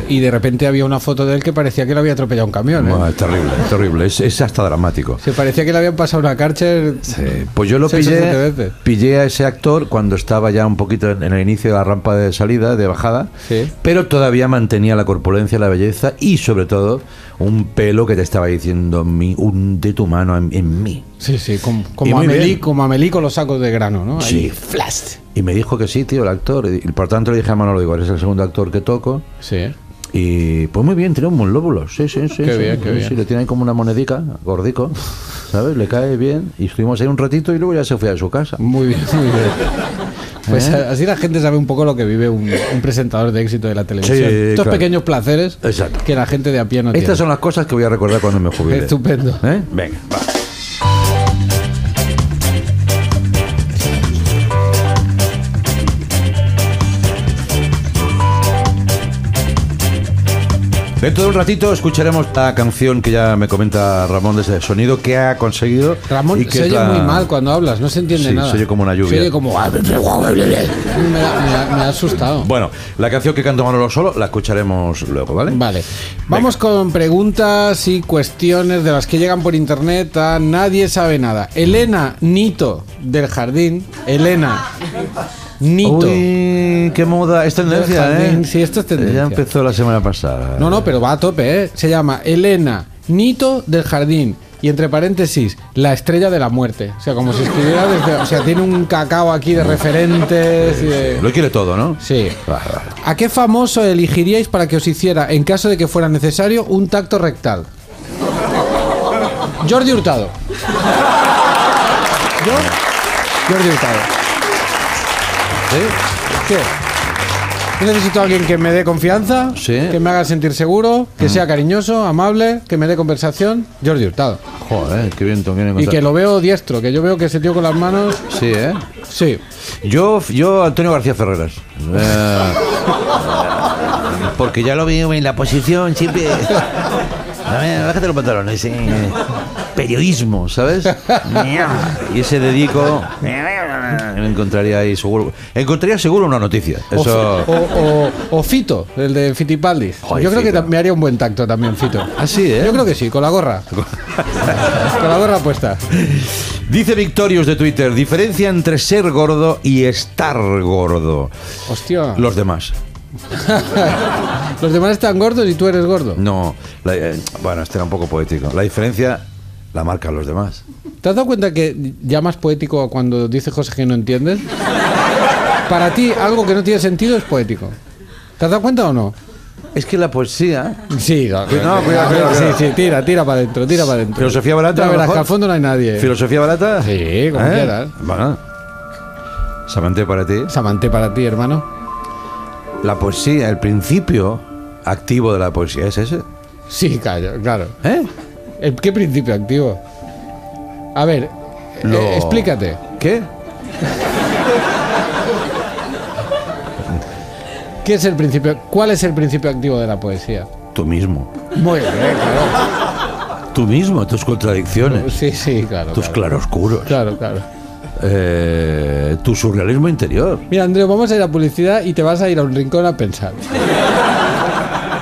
sí. Y de repente había una foto de él que parecía que le había atropellado un camión. ¿eh? Es terrible, es terrible. Es, es hasta dramático. Se parecía que le habían pasado una. Sí, Pues yo lo pillé, pillé a ese actor cuando estaba ya un poquito en, en el inicio de la rampa de salida, de bajada, Sí. pero todavía mantenía la corpulencia, la belleza y sobre todo un pelo que te estaba diciendo mi, un de tu mano en, en mí. Sí, sí, como, como, bien. como con los sacos de grano, ¿no? Ahí, Sí. flash. Y me dijo que sí, tío, el actor. Y por tanto le dije a Manolo, digo, eres el segundo actor que toco. Sí. Y pues muy bien, tiene un buen lóbulo. Sí, sí, sí. Qué sí, bien, qué sí, bien. sí, le tiene ahí como una monedica, gordico. ¿Sabes? Le cae bien. Y estuvimos ahí un ratito y luego ya se fue a su casa. Muy bien, muy bien. Pues ¿Eh? así la gente sabe un poco lo que vive un, un presentador de éxito de la televisión. Sí, Estos claro. pequeños placeres Exacto. que la gente de a pie no tiene. Estas son las cosas que voy a recordar cuando me jubile. Estupendo. ¿Eh? Venga, va. Dentro de un ratito escucharemos la canción que ya me comenta Ramón de ese sonido que ha conseguido. Ramón, y que se oye la- muy mal cuando hablas, no se entiende Sí, nada. se oye como una lluvia. Se oye como... Me ha, me ha- me ha asustado. Bueno, la canción que canta Manolo solo la escucharemos luego, ¿vale? Vale, vamos con preguntas y cuestiones de las que llegan por internet a Nadie sabe nada. Elena Nito del Jardín, Elena Nito. Uy, qué moda. Es tendencia, Del jardín, ¿eh? sí, esto es tendencia. Ya empezó la semana pasada. No, no, pero va a tope, ¿eh? Se llama Elena Nito del Jardín. Y entre paréntesis, la estrella de la muerte. O sea, como si escribiera desde. O sea, tiene un cacao aquí de referentes y de. Lo quiere todo, ¿no? Sí. Vale. ¿A qué famoso elegiríais para que os hiciera, en caso de que fuera necesario, un tacto rectal? Jordi Hurtado. ¿Yo? Jordi Hurtado. ¿Qué? Yo necesito a alguien que me dé confianza, Sí. que me haga sentir seguro, que sea cariñoso, amable, que me dé conversación. Jordi Hurtado. Joder, qué bien, Tom, Y que lo veo diestro, que yo veo que ese tío con las manos. Sí, ¿eh? Sí. Yo, yo Antonio García Ferreras. Eh, porque ya lo veo en la posición siempre. A ver, bájate los pantalones. eh. Periodismo, ¿sabes? Y ese dedico. Encontraría ahí seguro. Encontraría seguro una noticia. O, Eso. o, o- o Fito, el de Fitipaldis. Joder, yo creo que Fito. ta- me haría un buen tacto también, Fito. Ah, sí, ¿eh? Yo creo que sí, con la gorra. con la gorra puesta. Dice Victorious de Twitter: diferencia entre ser gordo y estar gordo. Hostia. Los demás. Los demás están gordos y tú eres gordo. No. la- eh, bueno, este era un poco poético. La diferencia la marcan los demás. ¿Te has dado cuenta que llamas poético a cuando dices cosas que no entiendes? Para ti, algo que no tiene sentido es poético. ¿Te has dado cuenta o no? Es que la poesía. Sí, no, cuidado, cuidado, sí, sí, tira, tira para adentro, tira para adentro. ¿Filosofía barata, Ya verás que al fondo no hay nadie. ¿Filosofía barata? Sí, como quieras. Bueno. Samante para ti. Samante para ti, hermano. La poesía, el principio activo de la poesía es ese. Sí, claro, claro. ¿Eh? ¿El ¿Qué principio activo? A ver, Lo- eh, explícate. ¿Qué? ¿Qué es el principio? ¿Cuál es el principio activo de la poesía? Tú mismo. Muy bien, claro. Tú mismo, tus contradicciones, Sí, sí, claro. tus claro. claroscuros, Claro, claro. eh, tu surrealismo interior. Mira, Andreu, vamos a ir a publicidad y te vas a ir a un rincón a pensar.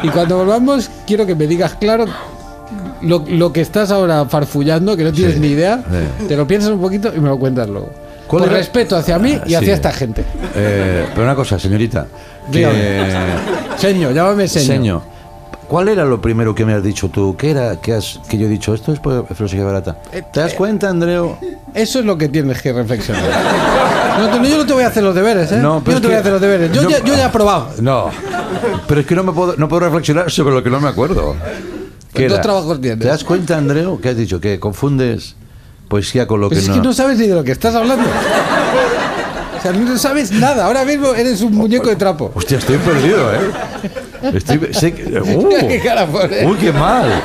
Y cuando volvamos, quiero que me digas claro lo, lo que estás ahora farfullando, que no tienes Sí, ni idea. sí. Te lo piensas un poquito y me lo cuentas luego. ¿Cuál Con era? respeto hacia mí y Sí. hacia esta gente. Eh, pero una cosa, señorita. Que. Seño, llámame seño. Señor, ¿cuál era lo primero que me has dicho tú? ¿Qué era que, has, que yo he dicho? Esto es por filosofía barata. Eh, ¿Te das cuenta, Andreu? Eso es lo que tienes que reflexionar. No, te- yo no te voy a hacer los deberes, ¿eh? No, yo pero no es te voy a hacer los deberes. Yo, no- ya, yo ya he probado. No, pero es que no me puedo, no puedo reflexionar sobre lo que no me acuerdo. ¿Qué trabajos tienes? ¿Te das cuenta, Andreu? ¿Qué has dicho? ¿Que confundes poesía con lo Pero que es no? que no sabes ni de lo que estás hablando. O sea, no sabes nada. Ahora mismo eres un muñeco de trapo. Hostia, estoy perdido, ¿eh? Estoy... sé que- ¡Uh! Mira qué cara pone. ¡Uy, qué mal!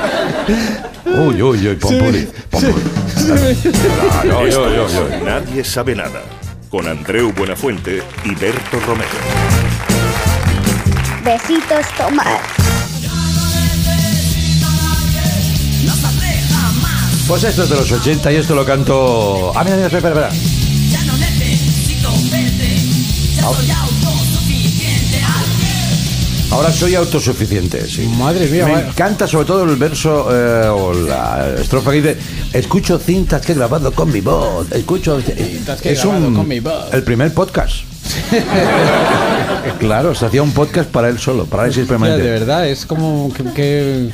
¡Uy, uy, uy! No, yo, yo, yo. Nadie sabe nada. Con Andreu Buenafuente y Berto Romero. Besitos, Tomás. Pues esto es de los 80 y esto lo canto... Ah, mira, mira, espera, espera. espera. Ahora soy autosuficiente, sí. Madre mía, Me encanta sobre todo el verso eh, o la estrofa que dice escucho cintas que he grabado con mi voz escucho Cintas que he es grabado un con mi voz. el primer podcast claro se hacía un podcast para él solo parálisis permanente de verdad, es como que, que-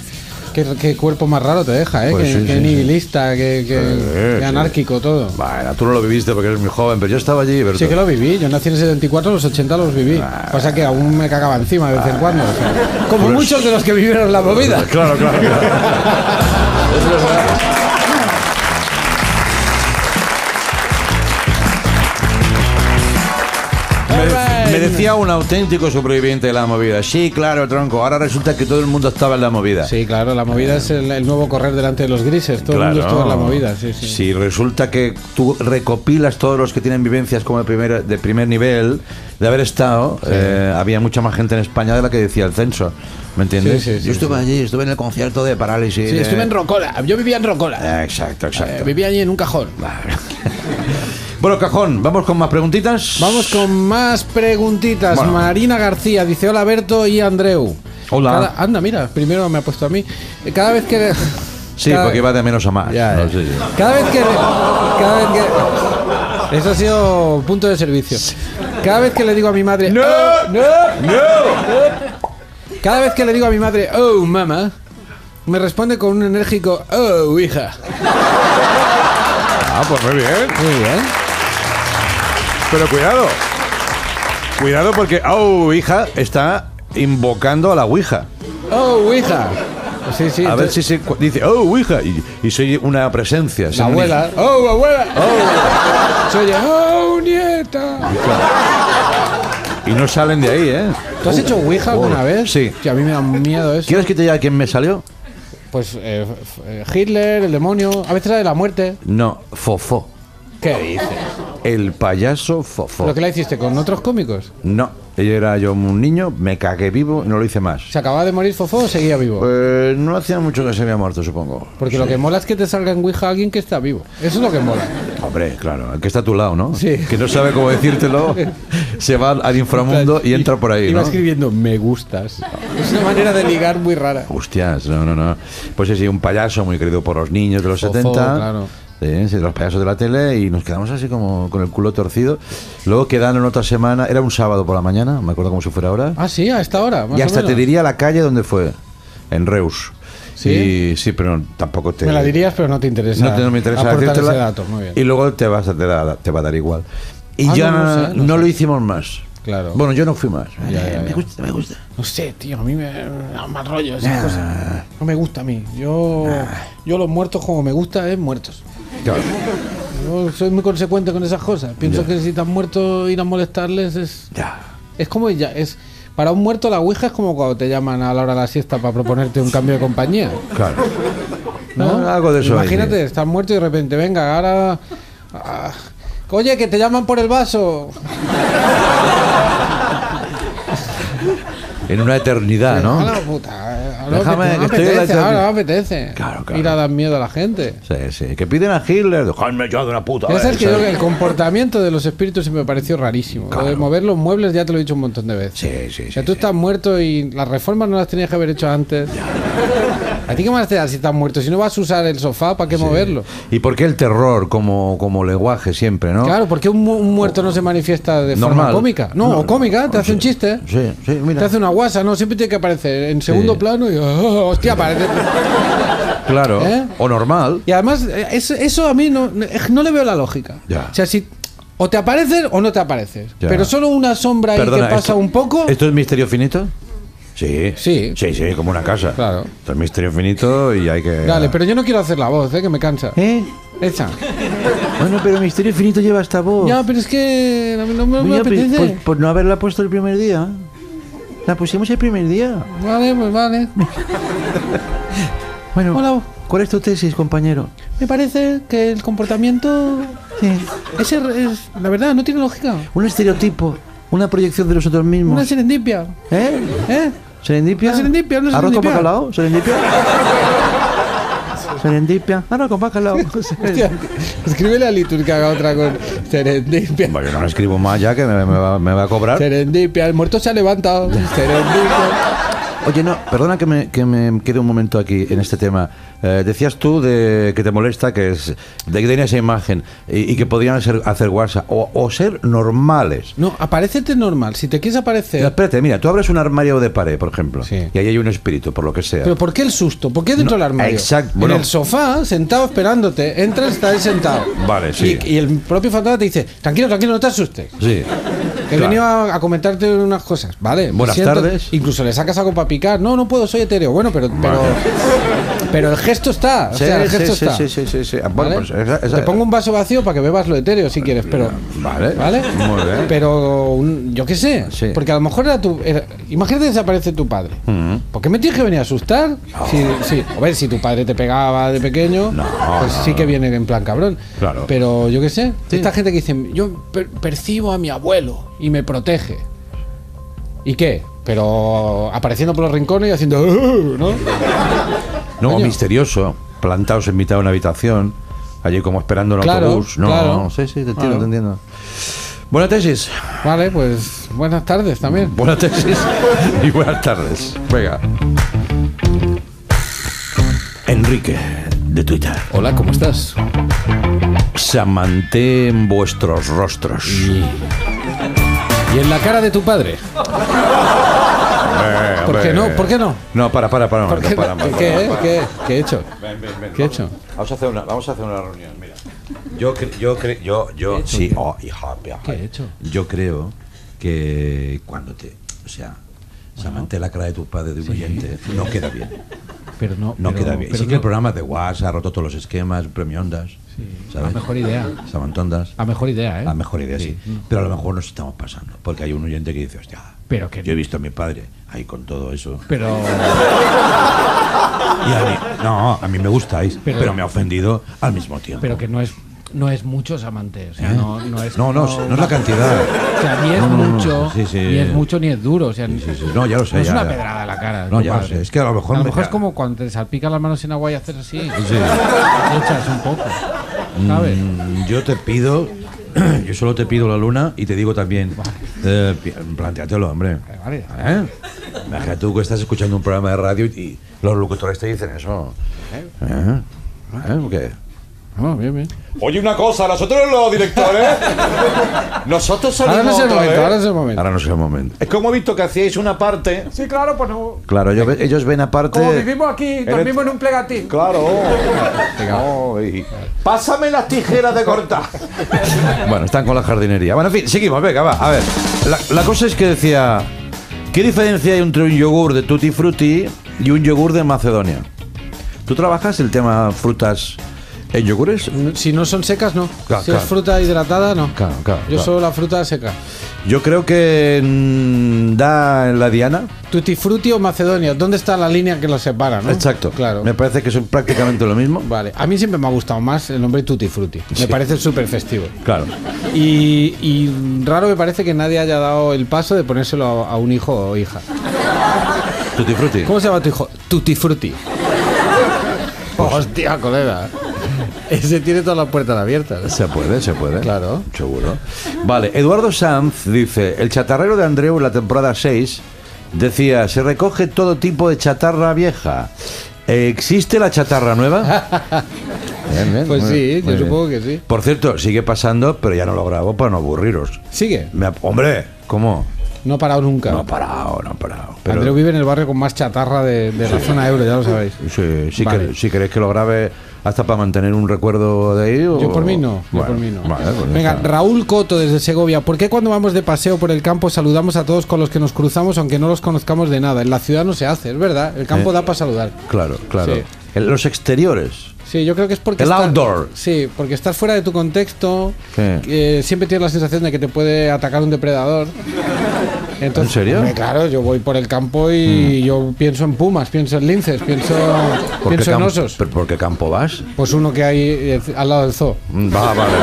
que- que cuerpo más raro te deja, ¿eh? Pues que sí, que sí, nihilista, que, que- Sí, que sí. anárquico todo. bueno tú no lo viviste porque eres muy joven pero yo estaba allí Berto. Sí que lo viví, yo nací en el 74, los 80 los viví. Pasa que aún me cagaba encima de vez en cuando. o sea, como Pero- muchos de los que vivieron la movida. claro claro, claro. Un auténtico superviviente de la movida. Sí, claro, tronco. Ahora resulta que todo el mundo estaba en la movida. Sí, claro, la movida es el, el nuevo correr delante de los grises. Todo el mundo estuvo en la movida, sí, sí. Si resulta que tú recopilas todos los que tienen vivencias como de primer, de primer nivel, de haber estado, eh, había mucha más gente en España de la que decía el censo. ¿Me entiendes? Sí, sí, Yo estuve allí, estuve en el concierto de parálisis. Sí, de- estuve en Rocola. Yo vivía en Rocola. Eh, Exacto, Eh, exacto. vivía allí en un cajón. Bueno, cajón, vamos con más preguntitas. Vamos con más preguntitas. Bueno. Marina García dice: Hola Berto y Andreu. Hola. Cada- anda, mira, primero me ha puesto a mí. Cada vez que. Sí, cada- porque va de menos a más. Ya, ¿no? Sí. Cada vez que. Cada vez que. Eso ha sido punto de servicio. Cada vez que le digo a mi madre. ¡No! "Oh", ¡No! Cada vez que le digo a mi madre, oh, mamá, me responde con un enérgico, oh, hija. Ah, pues muy bien. Muy bien. Pero cuidado. Cuidado porque, oh, hija, está invocando a la Ouija. Oh, hija. Sí, sí. A ver entonces- si se dice, oh, Ouija, y, y soy una presencia. La soy un abuela. Oh, abuela. Oh. Se oye, oh, nieta. Y no salen de ahí, ¿eh? ¿Tú has hecho Ouija alguna vez? Sí. Que a mí me da miedo eso. ¿Quieres que te diga quién me salió? Pues eh, Hitler, el demonio, a veces la de la muerte. No, Fofó. ¿Qué dices? El payaso Fofó. ¿Pero qué la hiciste con otros cómicos? No, ella era yo un niño, me cagué vivo y no lo hice más. ¿Se acababa de morir Fofó o seguía vivo? Pues no hacía mucho que se había muerto, supongo. Porque lo que mola es que te salga en Ouija alguien que está vivo. Eso es lo que mola. Hombre, claro, el que está a tu lado, ¿no? Sí. Que no sabe cómo decírtelo, se va al inframundo y entra por ahí, Iba ¿no? escribiendo me gustas. Es una manera de ligar muy rara. Hostias, no, no, no. Pues sí, sí, un payaso muy querido por los niños de los Fofó, 70. claro. De los payasos de la tele y nos quedamos así como con el culo torcido. Luego quedaron otra semana, era un sábado por la mañana, me acuerdo como si fuera ahora. Ah, sí, a esta hora. más y o hasta te diría la calle donde fue, en Reus. ¿Sí? Y, sí, pero tampoco te... Me la dirías, pero no te interesa. No, te, no me interesa aportar ese dato. Muy bien. Y luego te, vas a, te, da- te va a dar igual. Y Ah, ya no, no no, sé, no sé. lo hicimos más. Claro. Bueno, yo no fui más. Ya, ya, me gusta, me gusta. No sé, tío, a mí me da mal rollo esas cosas. No me gusta a mí. Yo, yo los muertos como me gusta es muertos. Claro. Yo soy muy consecuente con esas cosas. Pienso Ya. que si están muertos ir a molestarles es Ya. es como ya es para un muerto la ouija es como cuando te llaman a la hora de la siesta para proponerte un cambio de compañía. Claro. ¿no? No, algo de eso Imagínate, sí. estás muerto y de repente, venga, ahora. ah, oye, que te llaman por el vaso. En una eternidad, ¿no? A la puta. eh, Ahora Déjame, me que estoy en la apetece, ahora eternidad. me apetece. Claro, claro. Ir a dar miedo a la gente. Sí, sí. Que piden a Hitler. Dejadme yo de una puta. Ya vez, sabes que yo- ¿sabes? el comportamiento de los espíritus siempre me pareció rarísimo. Lo de mover los muebles ya te lo he dicho un montón de veces. Sí, sí, O sea, sí, tú sí. estás muerto y las reformas no las tenías que haber hecho antes. ¿A ti qué más te da si estás muerto? Si no vas a usar el sofá, ¿para qué moverlo? ¿Y por qué el terror como, como lenguaje siempre, no? Claro, ¿por qué un, mu- un muerto no se manifiesta de forma cómica? No, No, o cómica, te hace un chiste. Sí, sí, mira. Te hace una guasa, no, siempre tiene que aparecer en segundo Sí. plano y oh, hostia, aparece. Claro. ¿Eh? O normal. Y además, eh, eso, eso a mí no, no le veo la lógica. Ya. O sea, si o te apareces o no te apareces. Ya. Pero solo una sombra ahí que pasa ¿esto- un poco. ¿Esto es misterio finito? Sí. Sí. Sí, sí, como una casa. Claro. Misterio finito y hay que. Dale, pero yo no quiero hacer la voz, eh, que me cansa. ¿Eh? Esa. Bueno, pero misterio finito lleva esta voz. Ya, pero es que no me, Mira, apetece. por no haberla puesto el primer día. La pusimos el primer día. Vale, pues vale. Bueno, Hola. ¿cuál es tu tesis, compañero? Me parece que el comportamiento. Es- la verdad, no tiene lógica. Un estereotipo, una proyección de nosotros mismos. Una serendipia. ¿Eh? ¿Eh? ¿Serendipia? Una serendipia, una ¿Arroz con serendipia. bacalao? ¿Serendipia? ¿Serendipia? Arroz con bacalao. Hostia, escríbele a Litur que haga otra con serendipia. Bueno, yo no escribo más ya que me, me va, me va a cobrar. Serendipia, el muerto se ha levantado. Serendipia. Oye, no, perdona que me, que me quede un momento aquí en este tema. Eh, decías tú de que te molesta que es de que tenía esa imagen y, y que podrían ser, hacer WhatsApp o, o ser normales. No, aparecete normal. Si te quieres aparecer. Espérate, mira, tú abres un armario de pared, por ejemplo, Sí. y ahí hay un espíritu, por lo que sea. Pero ¿por qué el susto? ¿Por qué dentro No, del armario? exacto, bueno. En el sofá, sentado esperándote. Entras, está ahí sentado. Vale, sí. Y, y el propio fantasma te dice, tranquilo, tranquilo, no te asustes. Sí. He Claro. venido a, a comentarte unas cosas, ¿vale? Buenas tardes. Incluso le sacas algo para picar. No, no puedo, soy etéreo. Bueno, pero, pero, Pero el gesto está. O Sí, sea, el gesto sí, está. sí, sí, sí, sí. Bueno, ¿Vale? pues esa- esa- Te pongo un vaso vacío para que bebas lo etéreo si quieres, pero. Vale. ¿Vale? Muy bien. Pero un- yo qué sé. Sí. Porque a lo mejor era tu. era- imagínate que desaparece tu padre. Mm. ¿Por qué me tienes que venir a asustar? Si, si- a ver, si tu padre te pegaba de pequeño, No, pues sí que viene en plan cabrón. Claro. Pero yo qué sé. Esta gente que dice, yo per- percibo a mi abuelo y me protege. ¿Y qué? Pero apareciendo por los rincones y haciendo. "Uh", ¿No? No, Coño. misterioso, plantados en mitad de una habitación, allí como esperando el Claro, autobús. No, claro. no, sí, sí, te entiendo, Claro. te entiendo. Buena tesis. Vale, pues buenas tardes también. Buena tesis y buenas tardes. Venga. Enrique, de Twitter. Hola, ¿cómo estás? Samante en vuestros rostros. ¿Y en la cara de tu padre? Eh, ¿Por qué no? ¿Por qué no? No, para, para, para. un ¿Por momento, qué, para, para, ¿Qué, para, para. ¿Qué, qué he hecho? Ven, ven, ven, ¿Qué he hecho? Vamos a hacer una, vamos a hacer una reunión, mira. Yo, cre- yo, cre- yo, yo, sí, oh, hija, hija. ¿Qué he hecho? Yo creo que cuando te, o sea, Samante la cara de tu padre de un oyente no queda bien. Pero no, No pero- queda bien. pero sí que no- el programa de WhatsApp ha roto todos los esquemas, premio ondas, ¿sabes? La mejor idea. La mejor idea, ¿eh? La mejor idea, sí. Pero a lo mejor nos estamos pasando. Porque hay un oyente que dice, hostia, Pero que yo he visto a mi padre ahí con todo eso. Pero Y a mí, no, a mí me gustáis, pero, Pero- me ha ofendido al mismo tiempo. pero que no es no es muchos amantes, o sea, ¿Eh? no, no es no, no, como- no es la cantidad. O sea, ni es mucho, sí, sí. ni es mucho ni es duro, o sea, Sí, sí, sí. No, ya lo sé, no es una ya. pedrada a la cara. No, tu ya lo padre. sé. Es que a lo mejor a lo me- mejor es como cuando te salpican las manos en agua y haces así, Sí. echas un poco, ¿sabes? Mm, yo te pido, yo solo te pido la luna y te digo también, eh, plantéatelo, hombre. Vale. ¿Eh? Tú que estás escuchando un programa de radio y, los locutores te dicen eso. ¿Eh? ¿Eh? ¿O qué? No, bien, bien. Oye, una cosa, nosotros los directores, nosotros Ahora salimos no es el momento, ahora no es el momento. Ahora no es el momento. Es como he visto que hacíais una parte. Sí, claro, pues no. Claro, ellos, ve- ellos ven aparte. Como vivimos aquí, dormimos en un plegatín. Claro. Ay. Pásame las tijeras de cortar. bueno, están con la jardinería. Bueno, en fin, seguimos, venga, va. A ver, la, la cosa es que decía, ¿qué diferencia hay entre un yogur de Tutti Frutti y un yogur de Macedonia? ¿Tú trabajas el tema frutas en yogures? Si no son secas, no. Claro, si claro. es fruta hidratada, no. Claro, Yo solo la fruta seca. Yo creo que mm, da en la diana. Tutti Frutti o Macedonia, ¿dónde está la línea que los separa, no? Exacto. Claro. Me parece que son prácticamente lo mismo. Vale, a mí siempre me ha gustado más el nombre Tutti Frutti. Me parece súper festivo. Claro. Y, y raro me parece que nadie haya dado el paso de ponérselo a, a un hijo o hija. Tutti Frutti. ¿Cómo se llama tu hijo? Tutti Frutti. Pues Hostia, colega. Ese tiene todas las puertas abiertas. Se puede, se puede. Claro. Seguro. Vale, Eduardo Sanz dice, el chatarrero de Andreu en la temporada 6 decía, se recoge todo tipo de chatarra vieja. ¿Existe la chatarra nueva? Bien, bien, Pues muy sí, yo supongo que sí. Por cierto, sigue pasando, pero ya no lo grabo para no aburriros. Sigue. Me hombre, ¿cómo? No ha parado nunca. No ha parado, no ha parado. Pero- Andreu vive en el barrio con más chatarra de, de la zona euro, ya lo sabéis. Sí, Vale. quer- si queréis que lo grabe hasta para mantener un recuerdo de ahí. o- Yo por mí no, yo Bueno, por mí no. vale, pues Venga. Raúl Coto desde Segovia. ¿Por qué cuando vamos de paseo por el campo saludamos a todos con los que nos cruzamos aunque no los conozcamos de nada? En la ciudad no se hace, es verdad. El campo Eh. da para saludar. Claro, claro. Sí. En los exteriores. Sí, yo creo que es porque... El outdoor. Sí, porque estás fuera de tu contexto. Eh, siempre tienes la sensación de que te puede atacar un depredador. Entonces, ¿En serio? Mm. claro, yo voy por el campo y yo pienso en pumas, pienso en linces, pienso, ¿Por qué pienso en osos. ¿Pero ¿Por qué campo vas? Pues uno que hay eh, al lado del zoo. Mm, Va, vale.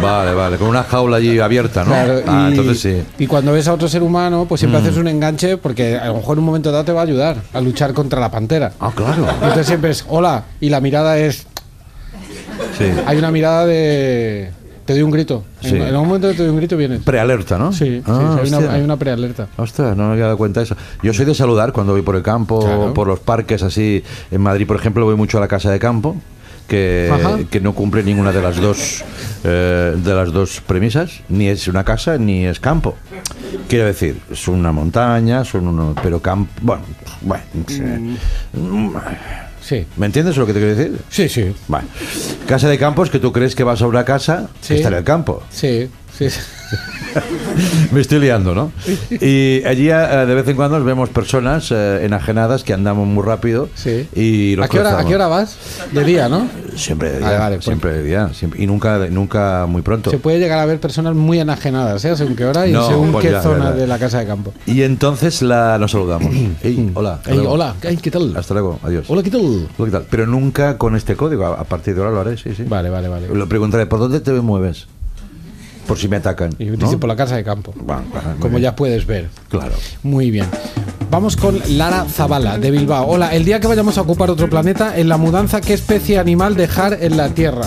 Vale, vale. Con una jaula allí abierta, ¿no? Claro, ah, y, entonces sí. y cuando ves a otro ser humano, pues siempre Mm. haces un enganche porque a lo mejor en un momento dado te va a ayudar a luchar contra la pantera. Ah, claro. Entonces siempre es hola y la mirada es Sí. hay una mirada de te doy un grito. En- Sí. En, algún momento que te doy un grito vienes. Prealerta, ¿no? Sí, sí, Ah, sí, hay, una, hay una prealerta. Ostras, no me había dado cuenta de eso. Yo soy de saludar cuando voy por el campo, Claro. por los parques así. En Madrid, por ejemplo, voy mucho a la casa de campo, que, que no cumple ninguna de las dos eh, de las dos premisas. Ni es una casa ni es campo. Quiero decir, es una montaña, son unos, pero campo. Bueno, bueno. sí. Mm. Sí. ¿Me entiendes lo que te quiero decir? Sí, sí. Vale. Casa de campo es que tú crees que vas a una casa Sí. que está en el campo. Sí, Sí. Me estoy liando, ¿no? Y allí eh, de vez en cuando nos vemos personas eh, enajenadas que andamos muy rápido. Sí. Y los ¿A qué, hora, ¿A cruzamos. qué hora vas? De día, ¿no? Siempre de día. Vale, vale, pues. siempre de día. siempre- y nunca, nunca muy pronto. Se puede llegar a ver personas muy enajenadas, ¿eh? Según qué hora y No, según pues qué ya, zona ya, ya. de la casa de campo. Y entonces la, nos saludamos. Ey, hola. hasta Ey, luego. hola, ¿qué tal? Hasta luego, adiós. Hola, ¿qué tal? Hola, ¿qué tal? Pero nunca con este código. A, a partir de ahora lo haré, sí, sí. Vale, vale, vale. Lo preguntaré, ¿por dónde te mueves? Por si me atacan. Y ¿no? dice por la casa de campo. Bueno, Como ya puedes ver. Claro. Muy bien. Vamos con Lara Zavala, de Bilbao. Hola, el día que vayamos a ocupar otro planeta, en la mudanza, ¿qué especie animal dejar en la Tierra?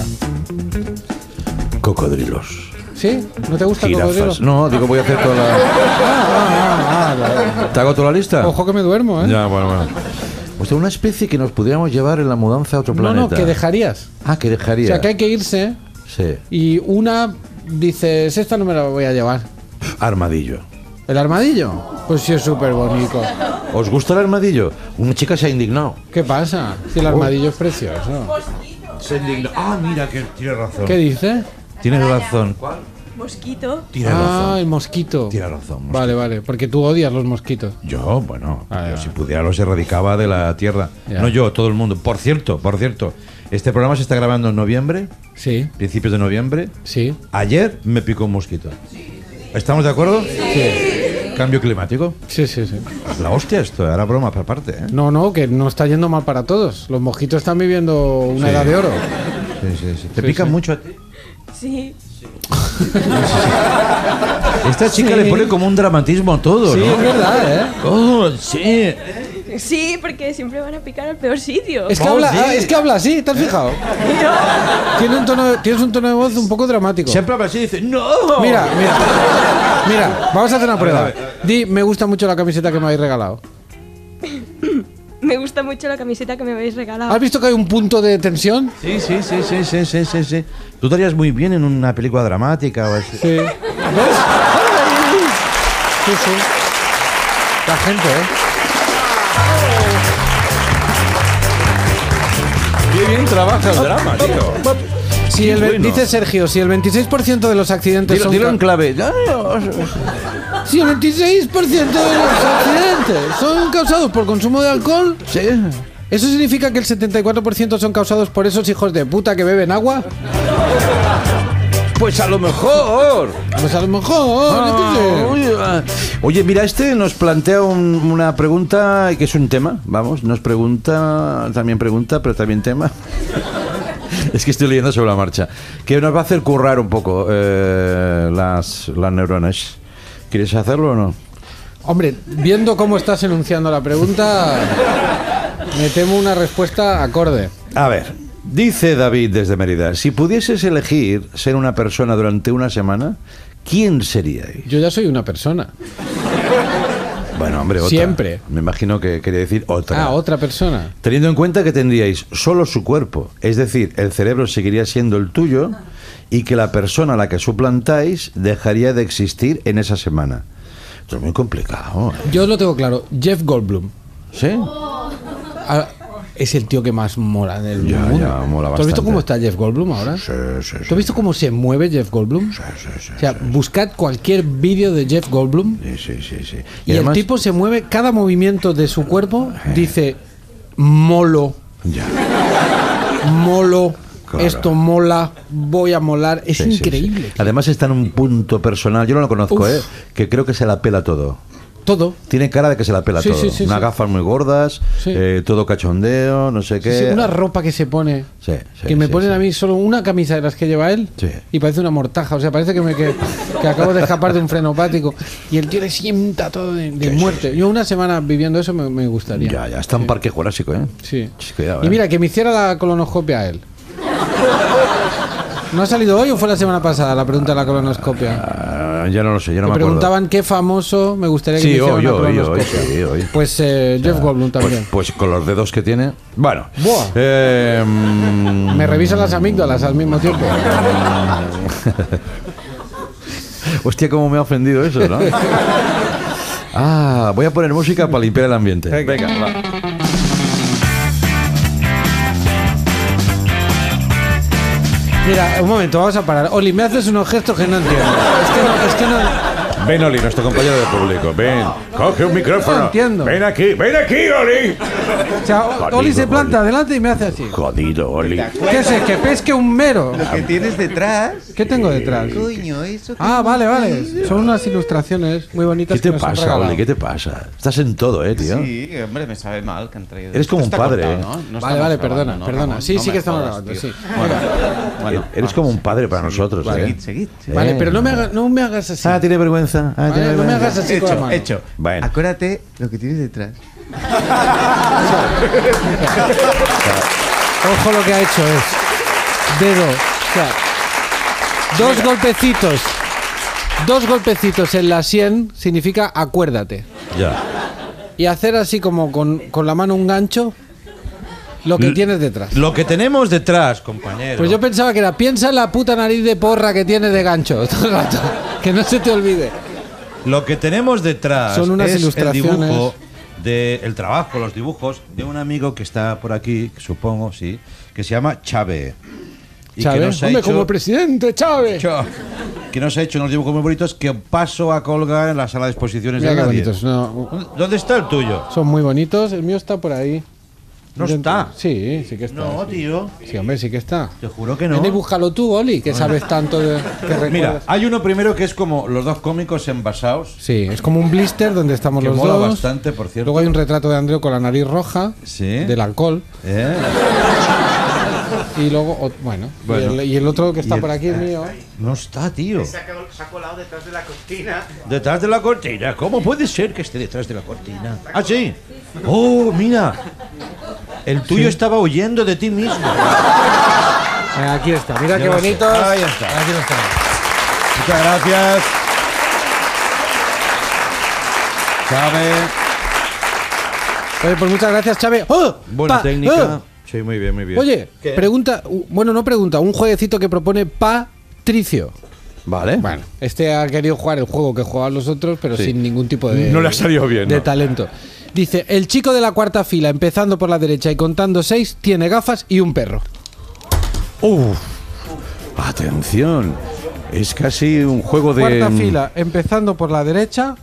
Cocodrilos. ¿Sí? ¿No te gusta el cocodrilo? No, digo, voy a hacer toda la. Ah, ah, ah, ¿Te hago toda la lista? Ojo que me duermo, ¿eh? Ya, bueno, bueno. O sea, una especie que nos pudiéramos llevar en la mudanza a otro no, planeta. no, que dejarías. Ah, que O dejaría. sea, que hay que irse Sí. y una dices, esta no me la voy a llevar. Armadillo. ¿El armadillo? Pues sí es súper bonito. ¿Os gusta el armadillo? Una chica se ha indignado. ¿Qué pasa? Si el armadillo es precioso. Se indignó. Ah, mira, que tiene razón. ¿Qué dice? Tienes razón. Mosquito. Tiene Ah, razón. el mosquito. Tiene razón. mosquito. Vale, vale, porque tú odias los mosquitos. Yo, bueno, Vale, yo si pudiera los erradicaba de la tierra. Ya. No yo, todo el mundo. Por cierto, por cierto, este programa se está grabando en noviembre, Sí, principios de noviembre. sí. Ayer me picó un mosquito. ¿Estamos de acuerdo? Sí. Cambio climático. Sí, sí, sí. La hostia esto, era broma por parte, ¿eh? No, no, que no está yendo mal para todos. Los mosquitos están viviendo una Sí. edad de oro. Sí, sí, sí. ¿Te Sí, pican sí. mucho a ti? Sí. Esta chica Sí. le pone como un dramatismo a todo, Sí, ¿no? es verdad, ¿eh? Oh, sí. Sí, porque siempre van a picar al peor sitio. Es que, Oh, habla, sí. ah, es que habla así, ¿te has fijado? Tiene un tono, tienes un tono de voz un poco dramático. Siempre habla así y dice, ¡No! Mira, mira. Mira, vamos a hacer una a prueba. ver. Di, me gusta mucho la camiseta que me habéis regalado. Me gusta mucho la camiseta que me habéis regalado. ¿Has visto que hay un punto de tensión? Sí, sí, sí, sí, sí, sí, sí, sí. Tú estarías muy bien en una película dramática o así. Sí. ¿Ves? Sí, sí. La gente, ¿eh? Qué bien trabaja el drama, tío. Si el, bueno. Dice Sergio, si el 26% de los accidentes Dilo, son dilo ca- en clave. Si el 26% de los accidentes son causados por consumo de alcohol, Sí. ¿eso significa que el 74% son causados por esos hijos de puta que beben agua? Pues a lo mejor. Pues a lo mejor. Oye, ah. Oye, mira, este nos plantea un- una pregunta que es un tema, vamos, nos pregunta, también pregunta, pero también tema. Es que estoy leyendo sobre la marcha. Que nos va a hacer currar un poco eh, las, las neuronas. ¿Quieres hacerlo o no? Hombre, viendo cómo estás enunciando la pregunta, me temo una respuesta acorde. A ver, dice David desde Mérida, si pudieses elegir ser una persona durante una semana, ¿quién seríais? Yo ya soy una persona. Bueno, hombre, otra. Siempre. Me imagino que quería decir otra. Ah, otra persona. Teniendo en cuenta que tendríais solo su cuerpo, es decir, el cerebro seguiría siendo el tuyo y que la persona a la que suplantáis dejaría de existir en esa semana. Esto es muy complicado. ¿eh? Yo lo tengo claro. Jeff Goldblum. ¿Sí? Ah, Es el tío que más mola del Ya, mundo. ya, mola ¿Tú has visto cómo está Jeff Goldblum ahora? Sí, sí, sí. ¿Tú has visto cómo se mueve Jeff Goldblum? Sí, sí, O sea, buscad cualquier vídeo de Jeff Goldblum sí, sí, sí, sí. y, el tipo se mueve, cada movimiento de su cuerpo dice molo, Ya. molo, Claro. esto mola, voy a molar. Es Sí, sí, increíble. sí. Además está en un punto personal, yo no lo conozco. ¿eh? que creo que se la pela todo. Todo. Tiene cara de que se la pela Sí, todo. sí, sí, Unas gafas muy gordas, eh, todo cachondeo, no sé qué. sí, una ropa que se pone. Sí, sí, que me ponen a mí solo una camisa de las que lleva él Sí. y parece una mortaja. O sea, parece que, me, que, que acabo de escapar de un frenopático. Y el tío le sienta todo de, muerte. Yo una semana viviendo eso me, me gustaría. Ya, ya, está en Parque Jurásico, ¿eh? Sí. Sí, cuidado, Y ¿eh? mira, que me hiciera la colonoscopia a él. ¿No ha salido hoy o fue la semana pasada la pregunta de la colonoscopia? Ah, ya no lo sé, yo no me me preguntaban qué famoso me gustaría que me Sí, hiciera hoy, hoy, hoy, sí. Pues eh, Jeff Goldblum Pues, también. pues con los dedos que tiene. Bueno. Buah. Eh, me revisan las amígdalas al mismo tiempo. Hostia, cómo me ha ofendido eso, ¿no? Ah, voy a poner música para limpiar el ambiente. Venga, va. Mira, un momento, vamos a parar. Oli, me haces unos gestos que no entiendo. Es que no, es que no. Ven, Oli, nuestro compañero de público. Ven, coge un micrófono. No entiendo. Ven aquí, ven aquí, Oli. O sea, Jodido, Oli se planta Oli. adelante y me hace así. Jodido, Oli. ¿Qué es? ¿Que pesque un mero? Lo que tienes detrás. ¿Qué tengo detrás? Coño, eso. Ah, vale, vale. Son unas ilustraciones muy bonitas ¿Qué te que nos han pasa. Oli? ¿Qué te pasa? Estás en todo, eh, tío. Sí, hombre, me sabe mal que han traído. Eres como un padre, cortado, ¿eh? ¿no? No Vale, vale, grabando, perdona, ¿no, perdona. Sí, No sí que estamos grabando, tío. sí. Bueno, bueno, Eres va. como un padre para nosotros, Vale, ¿eh? Seguid, seguid. Vale, pero no me, haga- no me hagas así. Ah, tiene vergüenza. Ah, Vale, no me hagas así con la Hecho, mano. hecho. Bueno. Acuérdate lo que tienes detrás. Ojo lo que ha hecho es dedo, o sea, dos golpecitos, dos golpecitos en la sien significa acuérdate Ya. y hacer así como con, con la mano un gancho lo que tienes detrás. Lo que tenemos detrás, compañero. Pues yo pensaba que era piensa en la puta nariz de porra que tienes de gancho todo el rato, que no se te olvide. Lo que tenemos detrás Son unas es ilustraciones. el dibujo del trabajo, los dibujos de un amigo que está por aquí, supongo, sí, que se llama Chávez. Chávez, hombre, hecho, como presidente, Chávez. Que nos ha hecho unos dibujos muy bonitos que paso a colgar en la sala de exposiciones Mira de qué nadie. bonitos, no, ¿Dónde- ¿Dónde está el tuyo? son muy bonitos. El mío está por ahí. ¿No está? Sí, sí que está. No, sí. tío. Sí, hombre, sí que está. Te juro que no. Ven y búscalo tú, Oli, que sabes tanto de. Que Mira, hay uno primero que es como los dos cómicos envasados. Sí, es como un blister donde estamos Que los mola dos. bastante, por cierto. Luego hay un retrato de Andreu con la nariz roja Sí. del alcohol. ¿Eh? Y luego, o- bueno, y el- y, el, otro que está por aquí es mío. No está, tío. Se ha, col- se ha colado detrás de la cortina. Detrás de la cortina. ¿Cómo puede ser que esté detrás de la cortina? Ah, sí. Oh, mira. El tuyo estaba huyendo de ti mismo. Eh, aquí está, mira qué bonito. Ahí está. Aquí lo está. Muchas gracias. Chávez. Oye, pues muchas gracias, Chávez. ¡Oh! Buena Pa- técnica. ¡Oh! Sí, muy bien, muy bien. Oye, pregunta, u- bueno, no pregunta, un jueguecito que propone Patricio. Vale. Bueno, este ha querido jugar el juego que jugaban los otros, pero Sí. sin ningún tipo de. No le ha salido bien, De ¿no? talento. Dice: El chico de la cuarta fila, empezando por la derecha y contando seis, tiene gafas y un perro. Uf. Atención. Es casi un juego de. Cuarta fila, empezando por la derecha,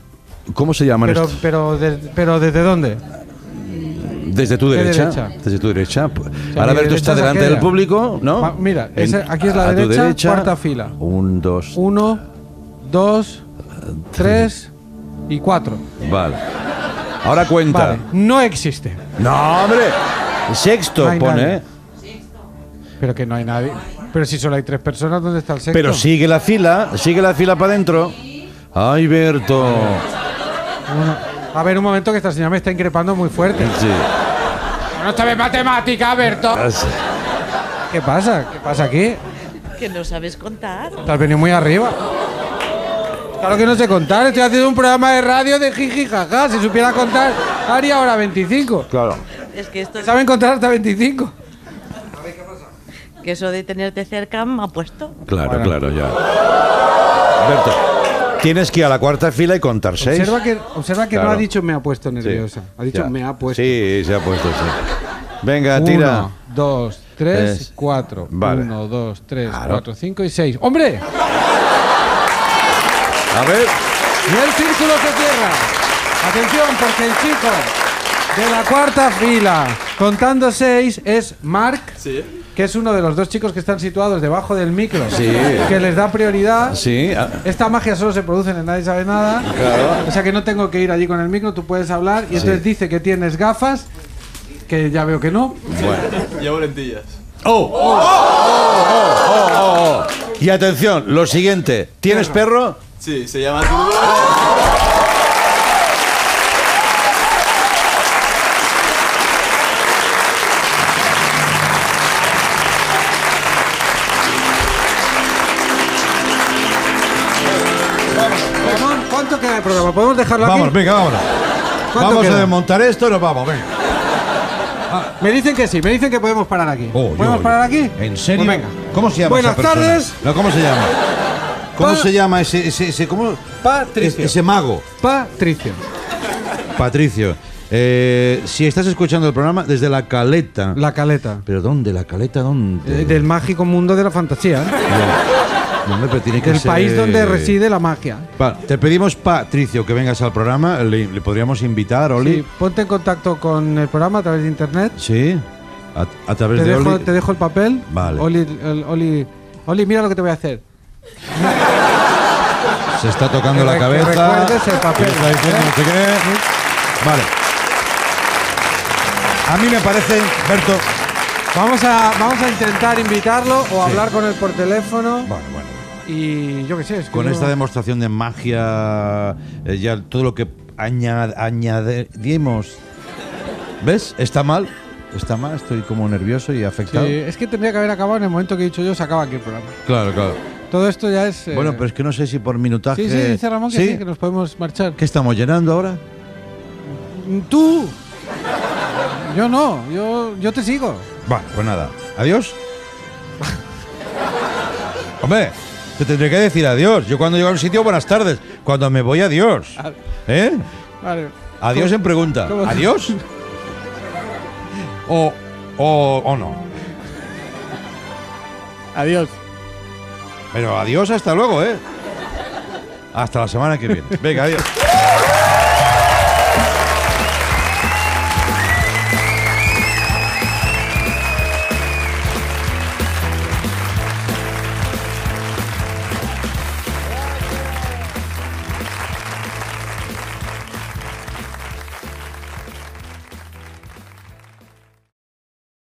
¿Cómo se llaman pero, estos? pero, de- pero ¿desde dónde? Desde tu ¿Qué derecha. derecha? Desde tu derecha. sea, Ahora mi ver, tú derecha estás es delante aquella. del público, ¿no? Mira, esa- aquí es la derecha, cuarta fila. Un, dos. Uno, dos, tres y cuatro. Vale. Ahora cuenta. Vale, no existe. No, hombre. Sexto No pone, nadie. Pero que no hay nadie. Pero si solo hay tres personas, ¿dónde está el sexto? Pero sigue la fila, sigue la fila para adentro. Ay, Berto. A ver, un momento que esta señora me está increpando muy fuerte. Sí. No sabes matemática, Berto. ¿Qué pasa? ¿Qué pasa aquí? Que no sabes contar. Te has venido muy arriba. Claro que no sé contar. Estoy haciendo un programa de radio de jiji jaja. Si supiera contar, haría ahora 25. Claro. Es que esto ¿Saben contar hasta 25? que eso de tenerte cerca me ha puesto. Claro, Bueno. claro, ya. Berto, tienes que ir a la cuarta fila y contar seis. Observa que, observa que no ha dicho me ha puesto Sí. nerviosa. Ha dicho Ya. me ha puesto. Sí, se ha puesto, sí. Venga, tira. Uno, dos, tres, Tres. cuatro. Vale. Uno, dos, tres, Claro. cuatro, cinco y seis. ¡Hombre! A ver. Y el círculo se cierra. Atención, porque el chico de la cuarta fila, contando seis, es Mark, que es uno de los dos chicos que están situados debajo del micro, Sí. que les da prioridad. Sí. ah, Esta magia solo se produce en el Nadie Sabe Nada. Claro. O sea que no tengo que ir allí con el micro, tú puedes hablar. Y entonces dice que tienes gafas, que ya veo que no. Llevo lentillas. Oh, oh, oh, oh, oh, oh. Y atención, lo siguiente. ¿Tienes perro? Sí, se llama Turbo. ¿cuánto queda de programa? ¿Podemos dejarlo aquí? Vamos, venga, vámonos. ¿Cuánto Vamos queda? a desmontar esto y nos vamos, venga. Me dicen que sí, me dicen que podemos parar aquí. Oh, ¿Podemos yo- parar aquí? ¿En serio? Pues venga. ¿Cómo se llama Buenas esa tardes. No, ¿Cómo se llama? ¿Cómo Pa- se llama ese, ese, ese- cómo? Patricio. Ese, ese mago. Patricio. Patricio. Eh, si estás escuchando el programa desde la caleta. La caleta. ¿Pero dónde? ¿La caleta dónde? Eh, del mágico mundo de la fantasía. ¿eh? No, hombre, pero tiene que Del ser- país donde reside la magia. Te pedimos, Patricio, que vengas al programa. Le, le podríamos invitar, Oli. Sí, ponte en contacto con el programa a través de internet. Sí. A, a través Te de dejo, Oli. te dejo el papel. Vale. Oli, el- Oli, Oli, mira lo que te voy a hacer. Se está tocando Que la que cabeza. recuerdes el papel. está diciendo qué. Vale. A mí me parece, Berto. Vamos a, vamos a intentar invitarlo o Sí. hablar con él por teléfono. Bueno, bueno. Y yo qué sé. Es que Con esta demostración de magia, eh, ya todo lo que añad- añadimos. ¿Ves? Está mal. Está mal, estoy como nervioso y Sí, afectado. es que tendría que haber acabado en el momento que he dicho yo, se acaba aquí el programa. Claro, claro. Todo esto ya es. eh, Bueno, pero es que no sé si por minutaje. Sí, sí, dice Ramón que sí, que nos podemos marchar. ¿Qué estamos llenando ahora? ¡Tú! Yo no, yo, yo te sigo. Bueno, pues nada. Adiós. Hombre, te tendré que decir adiós. Yo cuando llego a un sitio, buenas tardes. Cuando me voy, adiós. ¿Eh? Vale. Adiós en pregunta. ¿Adiós? O, o, o no. Adiós. Pero adiós, hasta luego, ¿eh? Hasta la semana que viene. Venga, adiós.